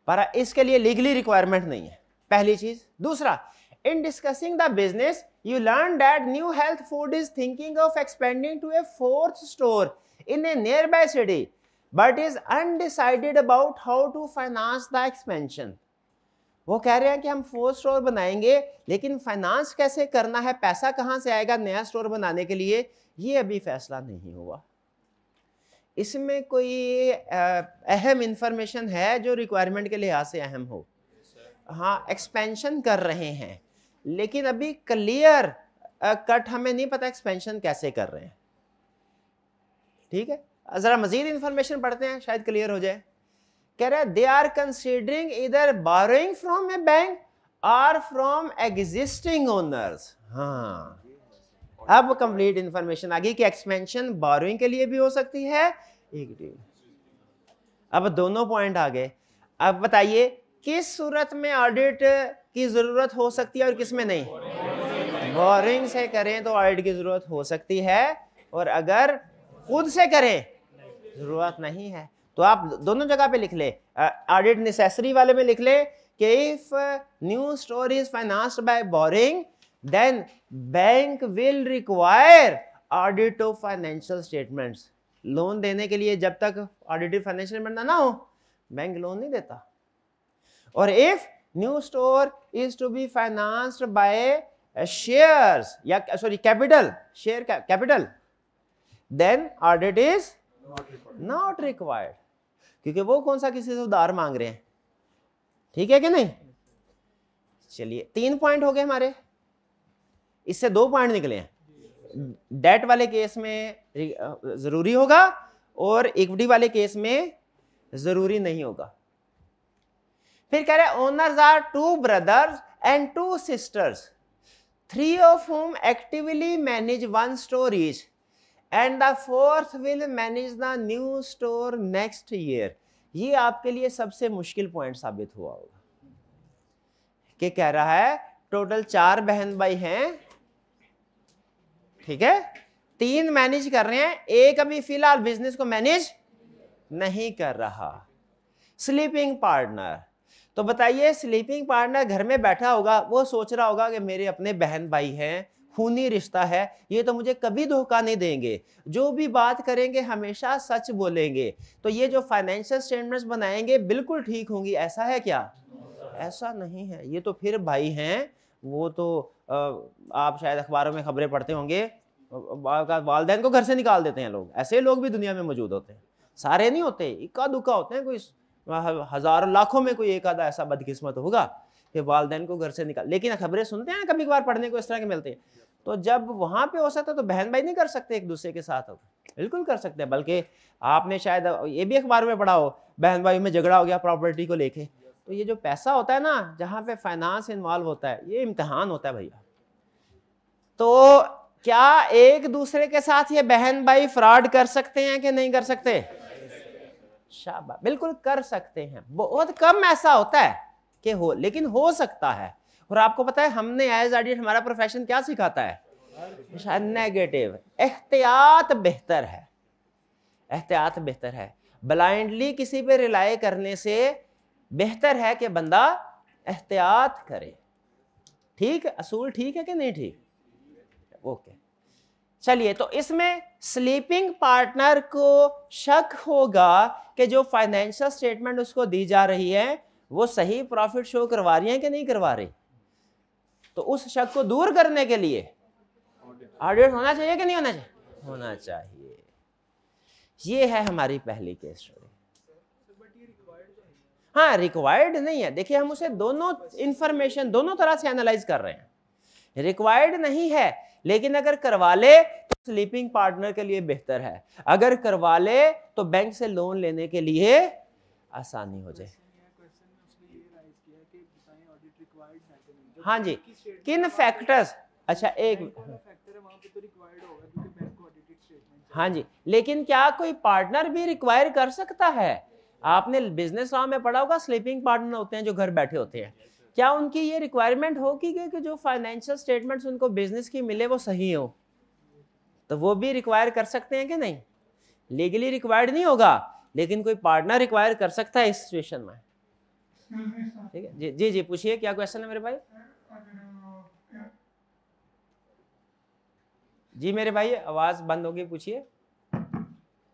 पर इसके लिए लीगली रिक्वायरमेंट नहीं है। पहली चीज़। दूसरा in discussing the business you learn that new health food is thinking of expanding to a fourth store in a nearby city but is undecided about how to finance the expansion वो कह रहे हैं कि हम फोर स्टोर बनाएँगे लेकिन फाइनेंस कैसे करना है पैसा कहाँ से आएगा नया स्टोर बनाने के लिए ये अभी फैसला नहीं हुआ। इसमें कोई अहम इंफॉर्मेशन है जो रिक्वायरमेंट के लिहाज से अहम हो? हाँ एक्सपेंशन कर रहे हैं लेकिन अभी क्लियर कट हमें नहीं पता एक्सपेंशन कैसे कर रहे हैं। ठीक है? ज़रा मज़ीद इंफॉर्मेशन पढ़ते हैं शायद क्लियर हो जाए। कह रहे they are considering either borrowing from a bank or from existing owners हाँ। अब कंप्लीट इंफॉर्मेशन आ गई कि एक्सपेंशन बारोइंग के लिए भी हो सकती है, एक डील अब दोनों पॉइंट आ गए। अब बताइए, किस सूरत में ऑडिट की ज़रूरत हो सकती है और किसमें नहीं? बोरिंग से करें तो ऑडिट की ज़रूरत हो सकती है और अगर खुद से करें, ज़रूरत नहीं है। तो आप दोनों जगह पे लिख ले। ऑडिट नेसेसरी वाले में लिख ले कि if new store is financed by borrowing then bank will require audit of financial statements loan देने के लिए जब तक ऑडिटेड फाइनेंशियल स्टेटमेंट ना हो बैंक लोन नहीं देता। और if new store is to be financed by shares या sorry capital share capital then audit is not required क्योंकि वो कौन सा किसी से उधार मांग रहे हैं? ठीक है कि नहीं? चलिए, तीन पॉइंट हो गए हमारे। इससे दो पॉइंट निकले हैं। डेट वाले केस में ज़रूरी होगा और इक्विटी वाले केस में ज़रूरी नहीं होगा। फिर कह रहे owners are two brothers and two sisters three of whom actively manage one store each and the fourth will manage the new store next year ये आपके लिए सबसे मुश्किल पॉइंट साबित हुआ होगा। कि कह रहा है टोटल चार बहन भाई हैं। ठीक है? तीन मैनेज कर रहे हैं, एक अभी फ़िलहाल बिज़नेस को मैनेज नहीं कर रहा। स्लीपिंग पार्टनर तो बताइए स्लीपिंग पार्टनर घर में बैठा होगा, वो सोच रहा होगा कि मेरे अपने बहन भाई हैं खूनी रिश्ता है, ये तो मुझे कभी धोखा नहीं देंगे। जो भी बात करेंगे, हमेशा सच बोलेंगे। तो ये जो फाइनेंशियल स्टेटमेंट्स बनाएँगे, बिल्कुल ठीक होंगी। ऐसा है क्या? ऐसा नहीं है। ये तो फिर भाई हैं। वो तो आप शायद अखबारों में खबरें पढ़ते होंगे। वालदेन को घर से निकाल देते हैं लोग। ऐसे लोग भी दुनिया में मौजूद होते हैं। सारे नहीं होते। इक्का दुक्का होते हैं। कोई हज़ारों लाखों में कोई एक आधा ऐसा बदकिस्मत होगा कि वालदेन को घर से निकाल। लेकिन खबरें सुनते हैं कभी कभार पढ़ने को इस तरह के मिलते हैं। तो जब वहाँ पे हो सकता है तो बहन भाई नहीं कर सकते एक दूसरे के साथ बिल्कुल कर सकते हैं, बल्कि आपने शायद, ये भी अखबार में पढ़ा हो, बहन भाई में झगड़ा हो गया प्रॉपर्टी को लेके तो ये जो पैसा होता है ना, जहाँ पे फाइनेंस इन्वॉल्व होता है, ये इम्तहान होता है भैया। तो क्या एक दूसरे के साथ ये बहन भाई फ्रॉड कर सकते हैं कि नहीं कर सकते? शाबा बिल्कुल कर सकते हैं। बहुत कम ऐसा होता है कि हो, लेकिन हो सकता है। और आपको पता है, हमने एज ऑडिट हमारा प्रोफेशन क्या सिखाता है? नेगेटिव एहतियात बेहतर है। एहतियात बेहतर है। ब्लाइंडली किसी पे रिलाई करने से बेहतर है कि बंदा एहतियात करे। ठीक असूल ठीक है कि नहीं ठीक? ओके चलिए तो इसमें स्लीपिंग पार्टनर को शक होगा कि जो फाइनेंशियल स्टेटमेंट उसको दी जा रही है, वो सही प्रॉफिट शो करवा रही है कि नहीं करवा रही? तो उस शक को दूर करने के लिए ऑडिट होना चाहिए कि नहीं होना चाहिए? होना चाहिए। ये है हमारी पहली केस स्टडी हाँ रिक्वायर्ड नहीं है। देखिए हम उसे दोनों इंफॉर्मेशन दोनों तरह से एनालाइज कर रहे हैं। रिक्वायर्ड नहीं है लेकिन अगर करवा ले तो स्लीपिंग पार्टनर के लिए बेहतर है। अगर करवा ले तो बैंक से लोन लेने के लिए आसानी हो जाए। हाँ जी। किन फैक्टर्स अच्छा एक हाँ जी लेकिन क्या कोई पार्टनर भी रिक्वायर कर सकता है? आपने बिज़नेस लॉ में पढ़ा होगा स्लीपिंग पार्टनर होते हैं जो घर बैठे होते हैं। क्या उनकी ये रिक्वायरमेंट होगी कि जो फाइनेंशियल स्टेटमेंट्स उनको बिज़नेस की मिले वो सही हो? तो वो भी रिक्वायर कर सकते हैं कि नहीं? लीगली रिक्वायर्ड नहीं होगा लेकिन कोई पार्टनर रिक्वायर कर सकता है इस सिचुएशन में। ठीक है? जी जी जी पूछिए क्या क्वेश्चन है मेरे भाई? जी मेरे भाई आवाज़ बंद होगी पूछिए।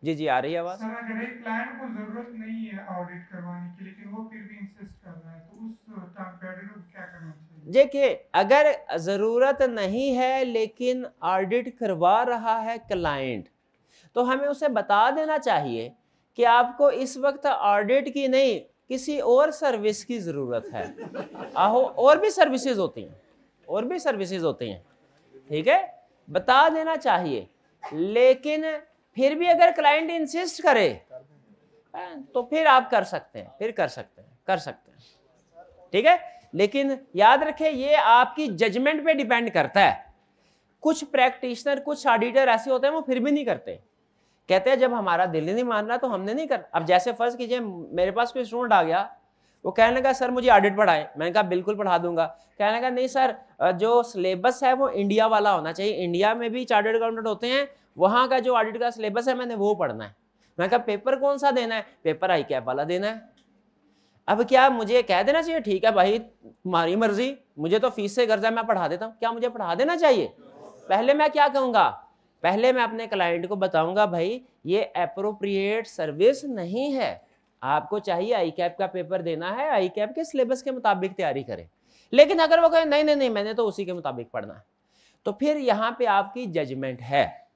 जी जी आ रही है आवाज़। सर अगर एक क्लाइंट को ज़रूरत नहीं है ऑडिट करवाने की लेकिन वो फिर भी इंसिस्ट कर रहा है तो उस टाइम क्या करना चाहिए? देखिए अगर ज़रूरत नहीं है लेकिन ऑडिट करवा रहा है क्लाइंट तो हमें उसे बता देना चाहिए कि आपको इस वक्त ऑडिट की नहीं किसी और सर्विस की ज़रूरत है। [laughs] आहो और भी सर्विसेज़ होती हैं और भी सर्विसेज़ होती हैं ठीक है? बता देना चाहिए। लेकिन फिर भी अगर क्लाइंट इंसिस्ट करे हाँ, तो फिर आप कर सकते हैं फिर कर सकते हैं कर सकते हैं। ठीक है? लेकिन याद रखें ये आपकी जजमेंट पे डिपेंड करता है। कुछ प्रैक्टिशनर कुछ ऑडिटर ऐसे होते हैं वो फिर भी नहीं करते। कहते हैं जब हमारा दिल नहीं मान रहा तो हमने नहीं कर अब जैसे फ़र्ज़ कीजिए मेरे पास कोई स्टूडेंट आ गया वो कहने लगा, सर, मुझे ऑडिट पढ़ाए। मैंने कहा, बिल्कुल पढ़ा दूँगा। कहने लगा, नहीं सर जो सिलेबस है वो इंडिया वाला होना चाहिए। इंडिया में भी चार्टर्ड अकाउंटेंट होते हैं, वहाँ का जो ऑडिट का सिलेबस है मैंने वो पढ़ना है। मैंने कहा, पेपर कौन सा देना है? पेपर आई कैप वाला देना है। अब क्या मुझे कह देना चाहिए? ठीक है भाई, तुम्हारी मर्ज़ी। मुझे तो फ़ीस से गर्जा मैं पढ़ा देता हूँ। क्या मुझे पढ़ा देना चाहिए? पहले मैं क्या कहूँगा? पहले मैं अपने क्लाइंट को बताऊँगा, भाई, ये अप्रोप्रिएट सर्विस नहीं है। आपको चाहिए आई कैप का पेपर देना है आई कैप के सिलेबस के मुताबिक तैयारी करें। लेकिन अगर वो कहें, नहीं नहीं नहीं, मैंने तो उसी के मुताबिक पढ़ना है। तो फिर यहाँ पे आपकी जजमेंट है।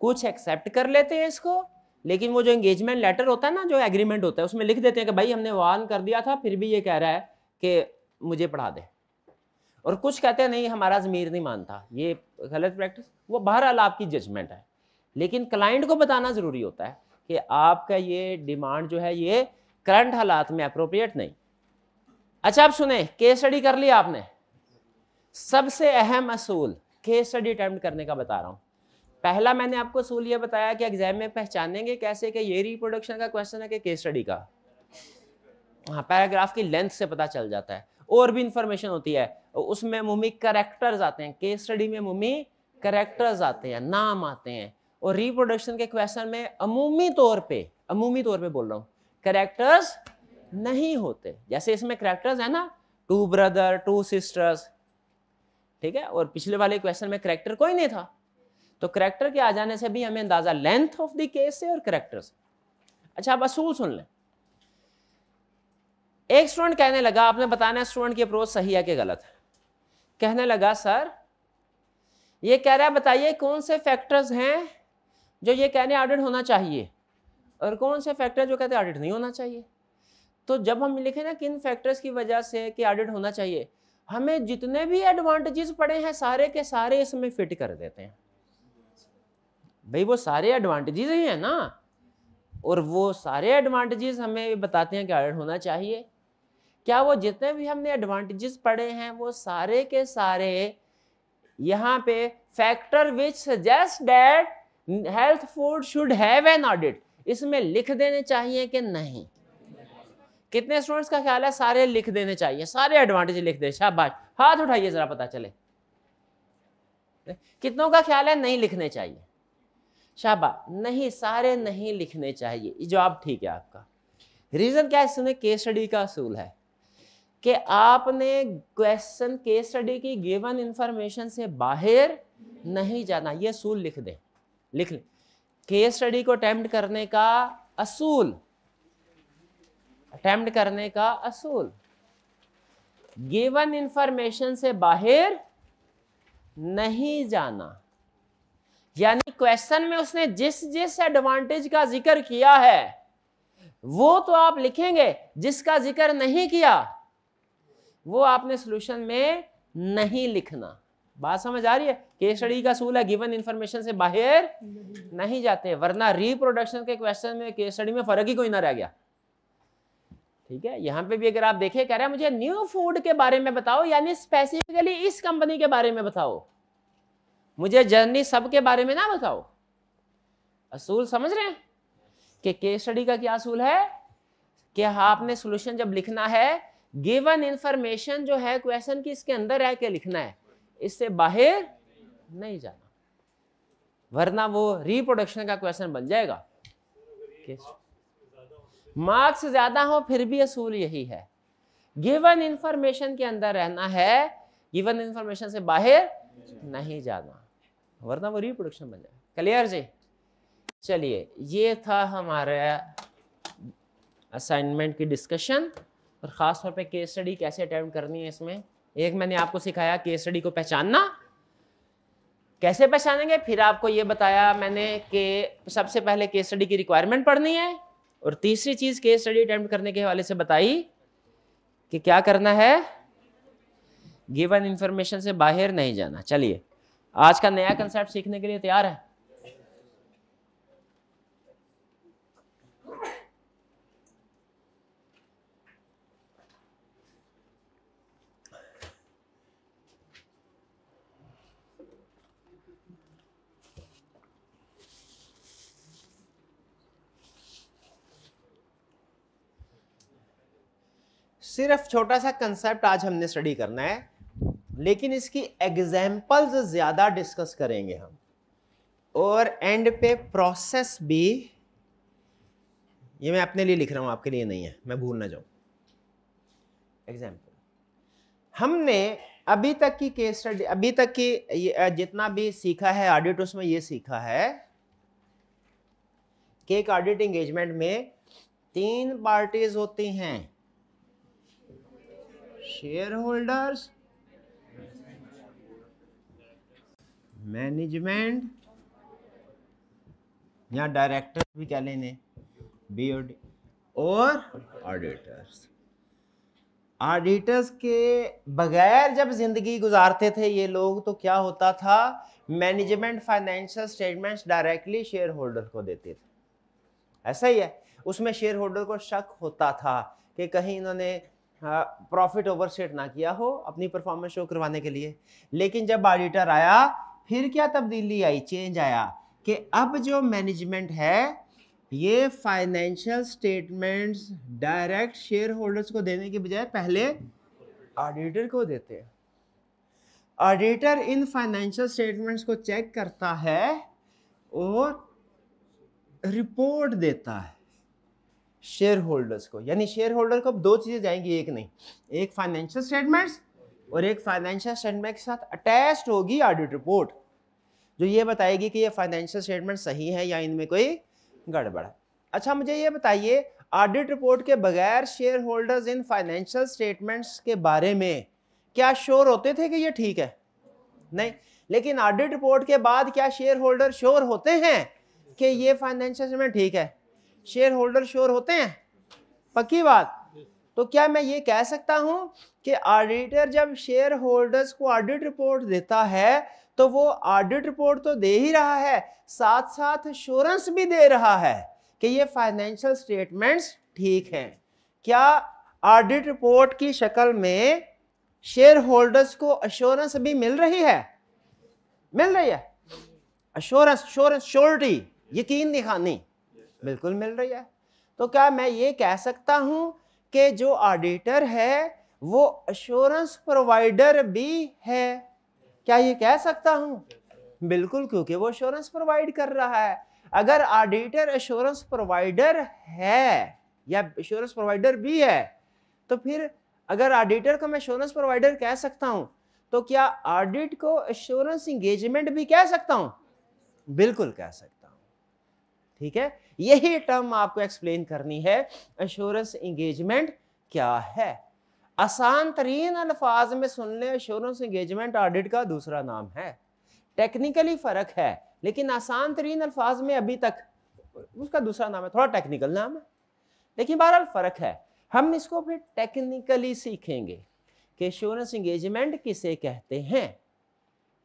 कुछ एक्सेप्ट कर लेते हैं इसको, लेकिन वो जो एंगेजमेंट लेटर होता है ना, जो एग्रीमेंट होता है, उसमें लिख देते हैं कि भाई, हमने वान कर दिया था, फिर भी ये कह रहा है कि मुझे पढ़ा दे। और कुछ कहते हैं, नहीं, हमारा ज़मीर नहीं मानता। ये गलत प्रैक्टिस वो बहरहाल आपकी जजमेंट है। लेकिन क्लाइंट को बताना ज़रूरी होता है। कि आपका ये डिमांड जो है ये करंट हालात में अप्रोप्रिएट नहीं। अच्छा आप सुने केस स्टडी कर लिया आपने? सबसे अहम असूल केस स्टडी अटेम्प्ट करने का बता रहा हूँ। पहला मैंने आपको असूल ये बताया कि एग्ज़ाम में पहचानेंगे कैसे कि ये रिप्रोडक्शन का क्वेश्चन है कि केस स्टडी का। हाँ पैराग्राफ की लेंथ से पता चल जाता है, और भी इंफॉर्मेशन होती है। उसमें मुमी करेक्टर्स आते हैं केस स्टडी में मुमी करेक्टर्स आते हैं, नाम आते हैं। और रिप्रोडक्शन के क्वेश्चन में अमूमी तौर पे, अमूमी तौर पे बोल रहा हूँ करेक्टर्स नहीं होते। जैसे इसमें करेक्टर्स है ना टू ब्रदर टू सिस्टर्स ठीक है? और पिछले वाले क्वेश्चन में करेक्टर कोई नहीं था। तो करेक्टर के आ जाने से भी हमें अंदाज़ा लेंथ ऑफ़ द केस से और करेक्टर से। अच्छा आप असूल सुन लें। एक स्टूडेंट कहने लगा, आपने बताना स्टूडेंट की अप्रोच सही है कि गलत है? कहने लगा, सर, ये कह रहा है, बताइए कौन से फैक्टर्स हैं जो ये कहने ऑडिट होना चाहिए। और कौन से फैक्टर जो कहते हैं ऑडिट नहीं होना चाहिए? तो जब हम लिखे ना किन फैक्टर्स की वजह से कि ऑडिट होना चाहिए, हमें जितने भी एडवांटेजेस पड़े हैं, सारे के सारे इसमें फिट कर देते हैं। भाई वो सारे एडवांटेजेस ही हैं ना। और वो सारे एडवांटेजेस हमें बताते हैं कि ऑडिट होना चाहिए। क्या वो जितने भी हमने एडवांटेजेस पढ़े हैं, वो सारे के सारे यहाँ पे factor which suggest that health food should have an audit इसमें लिख देने चाहिए कि नहीं? कितने स्टूडेंट्स का ख्याल है? सारे लिख देने चाहिए। सारे एडवांटेज लिख दे। शाबाश। हाथ उठाइए, जरा पता चले। कितनों का ख्याल है? नहीं लिखने चाहिए। शाबा नहीं, सारे नहीं लिखने चाहिए। जवाब ठीक है आपका। रीजन क्या है? इसमें केस स्टडी का असूल है कि आपने क्वेश्चन केस स्टडी की गिवन इंफॉर्मेशन से बाहर नहीं जाना। ये असूल लिख दें। लिख ले। केस स्टडी को अटैम्प्ट करने का असूल। अटैम्प्ट करने का असूल। गिवन इंफॉर्मेशन से बाहर नहीं जाना। यानी क्वेश्चन में उसने जिस जिस एडवांटेज का ज़िक्र किया है, वो तो आप लिखेंगे, जिसका ज़िक्र नहीं किया, वो आपने सोल्यूशन में नहीं लिखना। बात समझ आ रही है? केस स्टडी का सूल है गिवन इंफॉर्मेशन से बाहर नहीं जाते वरना रिप्रोडक्शन के क्वेश्चन में केस स्टडी में फ़र्क ही कोई ना रह गया। ठीक है? यहाँ पे भी अगर आप देखें, कह रहे हैं, मुझे न्यू फ़ूड के बारे में बताओ, यानी स्पेसिफिकली इस कंपनी के बारे में बताओ। मुझे जर्नी सब के बारे में ना बताओ। असूल समझ रहे हैं कि केस स्टडी का क्या असूल है? कि आपने सोल्यूशन जब लिखना है गिवन इंफॉर्मेशन जो है क्वेश्चन की इसके अंदर रह के लिखना है? इससे बाहर नहीं जाना। वरना वो रिप्रोडक्शन का क्वेश्चन बन जाएगा। मार्क्स ज़्यादा हो, फिर भी असूल यही है। गिवन इंफॉर्मेशन के अंदर रहना है गिवन इंफॉर्मेशन से बाहर नहीं जाना। वरना वो रिप्रोडक्शन बन जाएगा। क्लियर जी? चलिए, ये था हमारा असाइनमेंट की डिस्कशन और ख़ास तौर पे केस स्टडी कैसे अटेम्प्ट करनी है इसमें। एक मैंने आपको सिखाया केस स्टडी को पहचानना। कैसे पहचानेंगे? फिर आपको ये बताया मैंने कि सबसे पहले केस स्टडी की रिक्वायरमेंट पढ़नी है और तीसरी चीज़ केस स्टडी अटेम्प्ट करने के हवाले से बताई कि क्या करना है। गिवन इंफॉर्मेशन से बाहर नहीं जाना। चलिए, आज का नया कंसेप्ट सीखने के लिए तैयार है। सिर्फ़ छोटा सा कंसेप्ट आज हमने स्टडी करना है, लेकिन इसकी एग्जाम्पल्स ज़्यादा डिस्कस करेंगे हम। और एंड पे प्रोसेस भी, ये मैं अपने लिए लिख रहा हूँ, आपके लिए नहीं है, मैं भूल ना जाऊँ। एग्ज़ाम्पल हमने अभी तक की केस स्टडी अभी तक की जितना भी सीखा है ऑडिट उसमें ये सीखा है, कि एक ऑडिट एंगेजमेंट में तीन पार्टीज़ होती हैं। शेयर होल्डर्स मैनेजमेंट या डायरेक्टर भी क्या लेने? बी और ऑडिटर्स ऑडिटर्स के बगैर जब ज़िंदगी गुजारते थे ये लोग तो क्या होता था? Management financial statements directly shareholder को देते थे। ऐसा ही है। उसमें शेयर होल्डर को शक होता था कि कहीं इन्होंने प्रॉफिट ओवरसेट ना किया हो अपनी परफॉर्मेंस शो करवाने के लिए। लेकिन जब ऑडिटर आया, फिर क्या तब्दीली आई चेंज आया कि अब जो मैनेजमेंट है, ये financial statements direct shareholders को देने के बजाय पहले ऑडिटर को देते हैं। ऑडिटर इन फाइनेंशियल स्टेटमेंट्स को चेक करता है और रिपोर्ट देता है। शेयर होल्डर्स को। यानी शेयर होल्डर को अब दो चीज़ें जाएँगी, एक नहीं, एक फाइनेंशियल स्टेटमेंट्स और एक फाइनेंशियल स्टेटमेंट के साथ अटैच्ड होगी ऑडिट रिपोर्ट जो ये बताएगी कि ये फाइनेंशियल स्टेटमेंट सही है या इनमें कोई गड़बड़ है। अच्छा मुझे ये बताइए ऑडिट रिपोर्ट के बगैर शेयर होल्डर्स इन फाइनेंशियल स्टेटमेंट्स के बारे में क्या श्योर होते थे कि ये ठीक है? नहीं, लेकिन ऑडिट रिपोर्ट के बाद क्या शेयर होल्डर श्योर होते हैं कि ये फाइनेंशियल स्टेटमेंट ठीक है? शेयर होल्डर श्योर होते हैं? पक्की बात? तो क्या मैं ये कह सकता हूँ कि ऑडिटर जब शेयर होल्डर्स को ऑडिट रिपोर्ट देता है तो वो ऑडिट रिपोर्ट तो दे ही रहा है साथ साथ अश्योरेंस भी दे रहा है कि ये फाइनेंशियल स्टेटमेंट्स ठीक हैं। क्या ऑडिट रिपोर्ट की शक्ल में शेयर होल्डर्स को अश्योरेंस भी मिल रही है? मिल रही है। अश्योरेंस श्योरेंस श्योरिटी यकीन दिखानी बिल्कुल मिल रही है। तो क्या मैं ये कह सकता हूँ कि जो ऑडिटर है, वो अश्योरेंस प्रोवाइडर भी है। क्या ये कह सकता हूँ? बिल्कुल, क्योंकि वो अश्योरेंस प्रोवाइड कर रहा है। अगर ऑडिटर अश्योरेंस प्रोवाइडर है, या अश्योरेंस प्रोवाइडर भी है तो फिर अगर ऑडिटर को मैं अश्योरेंस प्रोवाइडर कह सकता हूँ तो क्या ऑडिट को अश्योरेंस इंगेजमेंट भी कह सकता हूँ? बिल्कुल कह सकता हूँ। ठीक है? यही टर्म आपको एक्सप्लेन करनी है अश्योरेंस इंगेजमेंट क्या है? आसान तरीन अल्फाज में सुन लें अश्योरेंस इंगेजमेंट ऑडिट का दूसरा नाम है। टेक्निकली फ़र्क है, लेकिन आसान तरीन अल्फाज में अभी तक, उसका दूसरा नाम है, थोड़ा टेक्निकल नाम है। लेकिन बहरहाल फ़र्क है, हम इसको फिर टेक्निकली सीखेंगे कि एश्योरेंस इंगेजमेंट किसे कहते हैं।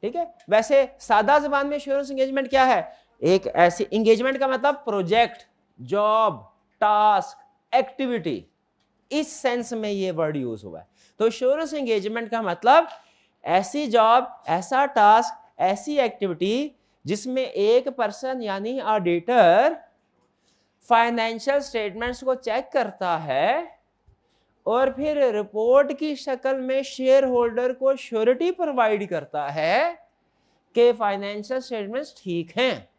ठीक है? वैसे सादा जबान में एश्योरेंस इंगेजमेंट क्या है? एक ऐसी इंगेजमेंट का मतलब प्रोजेक्ट जॉब टास्क एक्टिविटी इस सेंस में ये वर्ड यूज़ हुआ है। तो एश्योरेंस इंगेजमेंट का मतलब ऐसी जॉब ऐसा टास्क ऐसी एक्टिविटी जिसमें एक पर्सन यानी ऑडिटर फाइनेंशियल स्टेटमेंट्स को चेक करता है और फिर रिपोर्ट की शक्ल में शेयर होल्डर को श्योरिटी प्रोवाइड करता है कि फाइनेंशियल स्टेटमेंट्स ठीक हैं।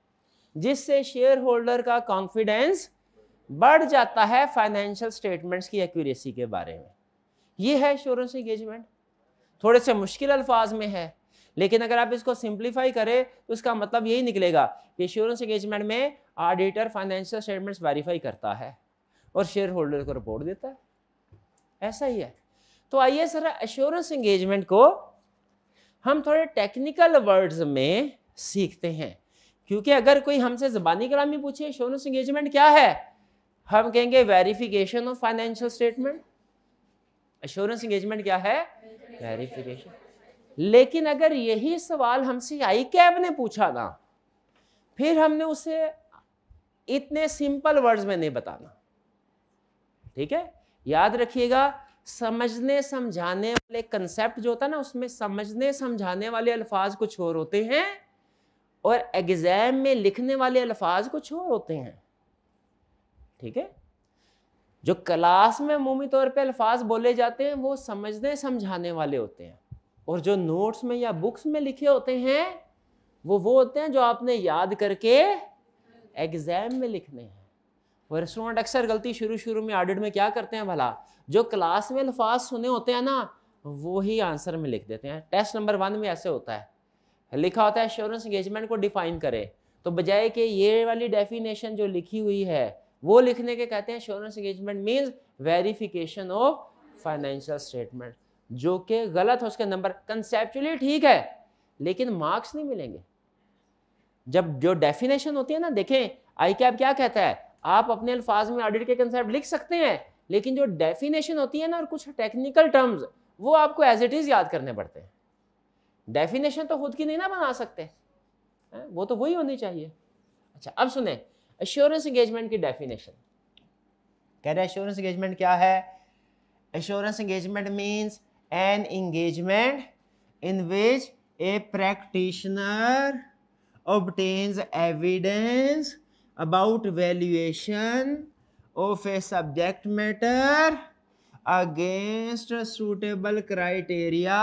जिससे शेयर होल्डर का कॉन्फिडेंस बढ़ जाता है फाइनेंशियल स्टेटमेंट्स की एक्यूरेसी के बारे में। ये है इंश्योरेंस इंगेजमेंट थोड़े से मुश्किल अल्फाज में है, लेकिन अगर आप इसको सिंप्लीफाई करें तो इसका मतलब यही निकलेगा कि इंश्योरेंस इंगेजमेंट में ऑडिटर फाइनेंशियल स्टेटमेंट्स वेरीफाई करता है और शेयर होल्डर को रिपोर्ट देता है। ऐसा ही है। तो आइए सर एश्योरेंस इंगेजमेंट को हम थोड़े टेक्निकल वर्ड्स में सीखते हैं। क्योंकि अगर कोई हमसे ज़बानी कलामी पूछे एश्योरेंस इंगेजमेंट क्या है? हम कहेंगे verification of financial statement assurance engagement क्या है? वेरिफिकेशन लेकिन अगर यही सवाल हमसे आई कैब ने पूछा ना, फिर हमने उसे इतने सिंपल वर्ड्स में नहीं बताना। ठीक है? याद रखिएगा, समझने, समझाने वाले कंसेप्ट जो होता है ना, उसमें समझने, समझाने वाले अल्फाज कुछ और होते हैं। और एग्ज़ाम में लिखने वाले अल्फाज कुछ और होते हैं। ठीक है? जो क्लास में मुमी तौर पे अल्फाज बोले जाते हैं, वो समझने, समझाने वाले होते हैं। और जो नोट्स में या बुक्स में लिखे होते हैं, वो वो होते हैं जो आपने याद करके एग्ज़ाम में लिखने हैं। और स्टूडेंट अक्सर गलती शुरू शुरू में ऑडिट में क्या करते हैं भला? जो क्लास में अल्फाज सुने होते हैं ना, वो ही आंसर में लिख देते हैं। टेस्ट नंबर वन में ऐसे होता है। लिखा होता है एश्योरेंस इंगेजमेंट को डिफाइन करे। तो बजाय कि ये वाली डेफिनेशन जो लिखी हुई है, वो लिखने के कहते हैं assurance engagement means verification of financial statement जो कि गलत है, उसके नंबर कंसेप्चुअली ठीक है, लेकिन मार्क्स नहीं मिलेंगे। जब जो डेफिनेशन होती है ना, देखें आई कैप क्या कहता है? आप अपने अल्फाज में ऑडिट के कंसेप्ट लिख सकते हैं, लेकिन जो डेफिनेशन होती है ना, और कुछ टेक्निकल टर्म्स वो आपको एज इट इज़ याद करने पड़ते हैं। डेफिनेशन तो खुद की नहीं ना बना सकते। वो तो वही होनी चाहिए। अच्छा अब सुने एश्योरेंस एंगेजमेंट की डेफिनेशन कह रहे एश्योरेंस एंगेजमेंट क्या है? Assurance engagement means an engagement in which a practitioner obtains evidence about valuation of a subject matter against suitable criteria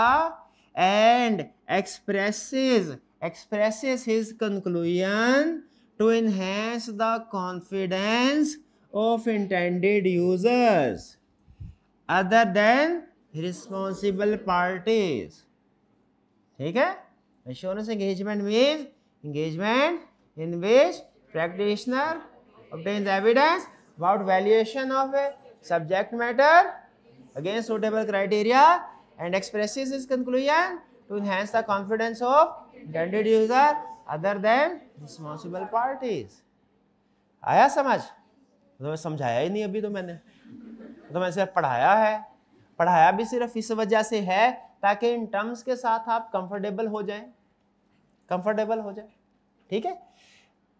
and expresses expresses his conclusion to enhance the confidence of intended users other than responsible parties ठीक है insurance engagement means engagement in which practitioner obtains evidence about valuation of a subject matter against suitable criteria and expresses his conclusion, to enhance the confidence of intended user other than responsible parties. आया समझ? तो मैं समझाया ही नहीं अभी तो मैंने। तो मैंने सिर्फ़ पढ़ाया है। पढ़ाया भी सिर्फ़ इस वजह से है ताकि इन टर्म्स के साथ आप कंफर्टेबल हो जाएँ। कंफर्टेबल हो जाए। ठीक है?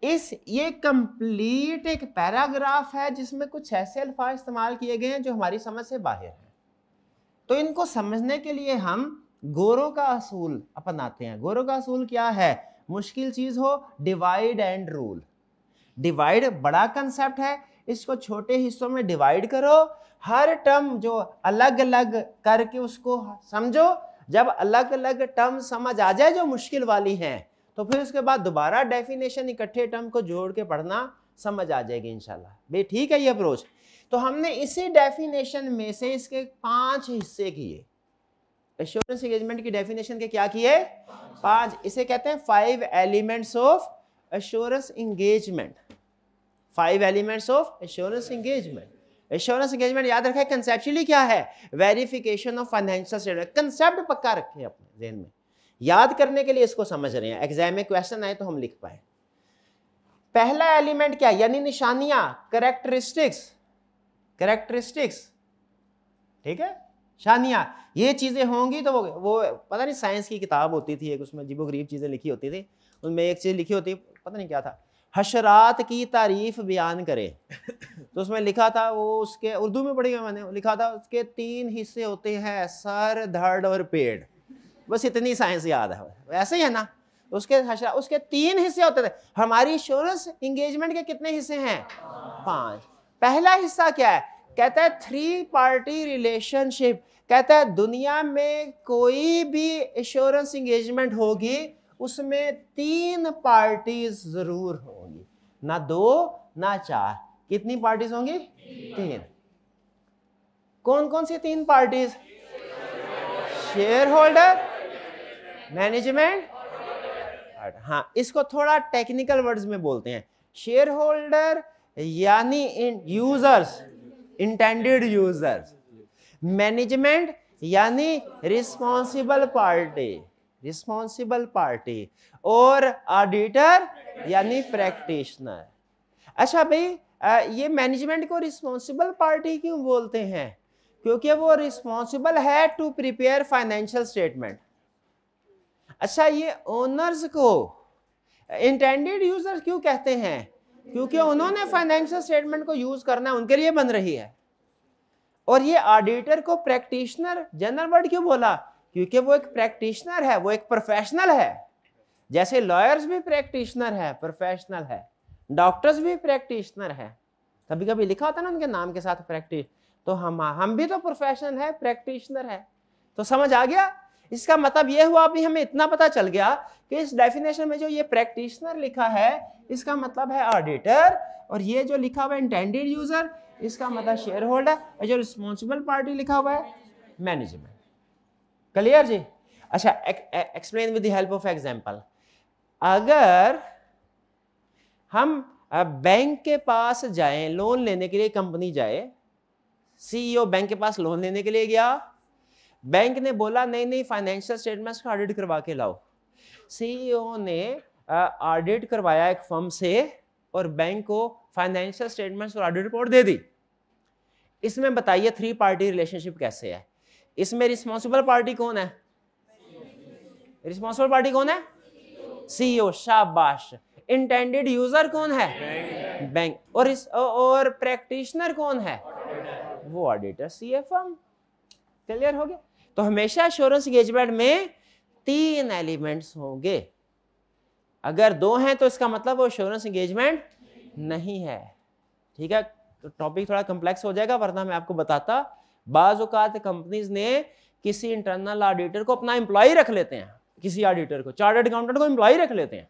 इस, ये कंप्लीट एक पैराग्राफ है जिसमें कुछ ऐसे अल्फाज इस्तेमाल किए गए हैं जो हमारी समझ से बाहर हैं। तो इनको समझने के लिए हम गोरों का असूल अपनाते हैं। गोरों का असूल क्या है? मुश्किल चीज़ हो डिवाइड एंड रूल डिवाइड बड़ा कंसेप्ट है, इसको छोटे हिस्सों में डिवाइड करो। हर टर्म जो अलग अलग करके उसको समझो। जब अलग अलग टर्म समझ आ जाए जो मुश्किल वाली हैं तो फिर उसके बाद दोबारा डेफिनेशन इकट्ठे टर्म को जोड़ के पढ़ना समझ आ जाएगी इनशाला भाई ठीक है ये अप्रोच तो हमने इसी डेफिनेशन में से इसके पाँच हिस्से किए। एश्योरेंस एंगेजमेंट की डेफिनेशन के क्या किए? पाँच। इसे कहते हैं five elements of assurance engagement five elements of assurance engagement assurance engagement याद रखें कंसेप्चुअली क्या है? Verification of financial statement concept पक्का रखें अपने जहन में। याद करने के लिए इसको समझ रहे हैं। एग्ज़ाम में क्वेश्चन आए तो हम लिख पाए। पहला एलिमेंट क्या? यानी निशानियाँ। करेक्टरिस्टिक्स करेक्टरिस्टिक्स ठीक है? शानियाँ, ये चीज़ें होंगी तो वो वो पता नहीं साइंस की किताब होती थी, एक उसमें जीबो गरीब चीज़ें लिखी होती थी, उनमें एक चीज़ लिखी होती, पता नहीं क्या था, हशरात की तारीफ़ बयान करे। तो उसमें लिखा था वो उसके, उर्दू में पढ़ी मैंने, लिखा था उसके तीन हिस्से होते हैं, सर, धड़ और पेड़। बस इतनी साइंस याद है ऐसे ही है ना? उसके हशरा, उसके तीन हिस्से होते थे, हमारी इंश्योरेंस इंगेजमेंट के कितने हिस्से हैं? पाँच। पहला हिस्सा क्या है? कहता है थ्री पार्टी रिलेशनशिप कहता है दुनिया में कोई भी इंश्योरेंस इंगेजमेंट होगी, उसमें तीन पार्टीज़ ज़रूर होंगी। ना दो, ना चार। कितनी पार्टीज़ होंगी? तीन। कौन कौन सी तीन पार्टीज़ शेयर होल्डर मैनेजमेंट हाँ इसको थोड़ा टेक्निकल वर्ड्स में बोलते हैं। शेयर होल्डर यानी यूज़र्स इंटेंडेड यूज़र्स मैनेजमेंट यानी रिस्पॉन्सिबल पार्टी रिस्पॉन्सिबल पार्टी और ऑडिटर यानी प्रैक्टिशनर अच्छा भाई ये मैनेजमेंट को रिस्पॉन्सिबल पार्टी क्यों बोलते हैं? क्योंकि वो रिस्पॉन्सिबल है टू प्रिपेयर फाइनेंशियल स्टेटमेंट अच्छा ये ओनर्स को इंटेंडेड यूज़र्स क्यों कहते हैं? क्योंकि उन्होंने फाइनेंशियल स्टेटमेंट को यूज़ करना उनके लिए बन रही है। और ये ऑडिटर को प्रैक्टिशनर जनरल वर्ड क्यों बोला? क्योंकि वो एक प्रैक्टिशनर है, वो एक प्रोफेशनल है। जैसे लॉयर्स भी प्रैक्टिशनर है प्रोफेशनल है। डॉक्टर्स भी प्रैक्टिशनर है। कभी कभी लिखा होता ना उनके नाम के साथ प्रैक्टिस तो हम हम भी तो प्रोफेशनल है प्रैक्टिशनर है। तो समझ आ गया? इसका मतलब ये हुआ, अभी हमें इतना पता चल गया कि इस डेफिनेशन में जो ये प्रैक्टिशनर लिखा है, इसका मतलब है ऑडिटर और ये जो लिखा हुआ है इंटेंडेड यूज़र इसका मतलब शेयर होल्डर और जो रिस्पॉन्सिबल पार्टी लिखा हुआ है मैनेजमेंट क्लियर जी? अच्छा explain with the help of example अगर हम बैंक के पास जाएँ लोन लेने के लिए कंपनी जाए सीईओ बैंक के पास लोन लेने के लिए गया बैंक ने बोला, नहीं नहीं फाइनेंशियल स्टेटमेंट्स का ऑडिट करवा के लाओ. सीईओ ने ऑडिट करवाया एक फर्म से और बैंक को फाइनेंशियल स्टेटमेंट्स और ऑडिट रिपोर्ट दे दी। इसमें बताइए थ्री पार्टी रिलेशनशिप कैसे है? इसमें रिस्पॉन्सिबल पार्टी कौन है? रिस्पॉन्सिबल पार्टी कौन है? सीईओ शाबाश। इंटेंडेड यूज़र कौन है? बैंक। और इस और प्रैक्टिशनर कौन है? वो ऑडिटर सीएफएम क्लियर हो गया? तो हमेशा एश्योरेंस एंगेजमेंट में तीन एलिमेंट्स होंगे। अगर दो हैं तो इसका मतलब वो एश्योरेंस एंगेजमेंट नहीं है। ठीक है? टॉपिक थोड़ा कम्प्लेक्स हो जाएगा, वरना मैं आपको बताता बाज़ात कंपनीज़ ने किसी इंटरनल ऑडिटर को अपना एम्प्लॉय रख लेते हैं। किसी ऑडिटर को चार्टर्ड अकाउंटेंट को एम्प्लॉय रख लेते हैं।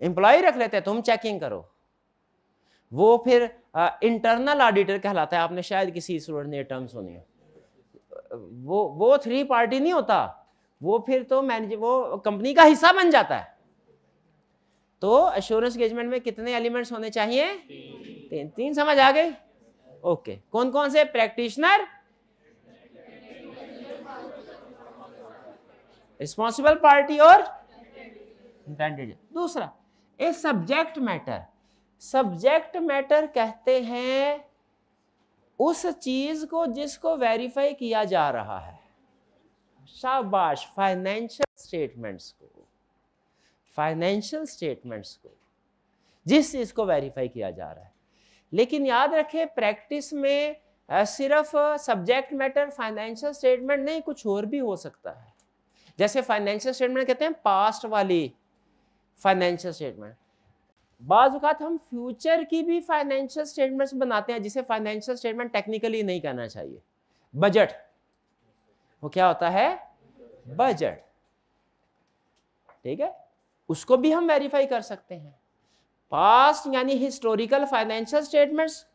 एम्प्लॉय रख लेते हैं, तुम चेकिंग करो। वो फिर इंटरनल ऑडिटर कहलाता है। आपने शायद किसी स्टूडेंट ने टर्म सुनी है। वो वो थ्री पार्टी नहीं होता। वो फिर तो मैनेज वो कंपनी का हिस्सा बन जाता है। तो एश्योरेंस एंगेजमेंट में कितने एलिमेंट्स होने चाहिए? तीन। तीन समझ आ गए ओके कौन कौन से? प्रैक्टिशनर रिस्पॉन्सिबल पार्टी और दूसरा a subject matter subject matter कहते हैं उस चीज़ को जिसको वेरीफाई किया जा रहा है। शाबाश फाइनेंशियल स्टेटमेंट्स को। फाइनेंशियल स्टेटमेंट्स को। जिस चीज़ को वेरीफाई किया जा रहा है। लेकिन याद रखें प्रैक्टिस में सिर्फ़ सब्जेक्ट मैटर फाइनेंशियल स्टेटमेंट नहीं, कुछ और भी हो सकता है। जैसे फाइनेंशियल स्टेटमेंट कहते हैं पास्ट वाली फाइनेंशियल स्टेटमेंट बाज़ात हम फ्यूचर की भी फाइनेंशियल स्टेटमेंट्स बनाते हैं, जिसे फाइनेंशियल स्टेटमेंट टेक्निकली नहीं कहना चाहिए। बजट। वो क्या होता है? बजट। ठीक है? उसको भी हम वेरीफाई कर सकते हैं। पास्ट यानी हिस्टोरिकल फाइनेंशियल स्टेटमेंट्स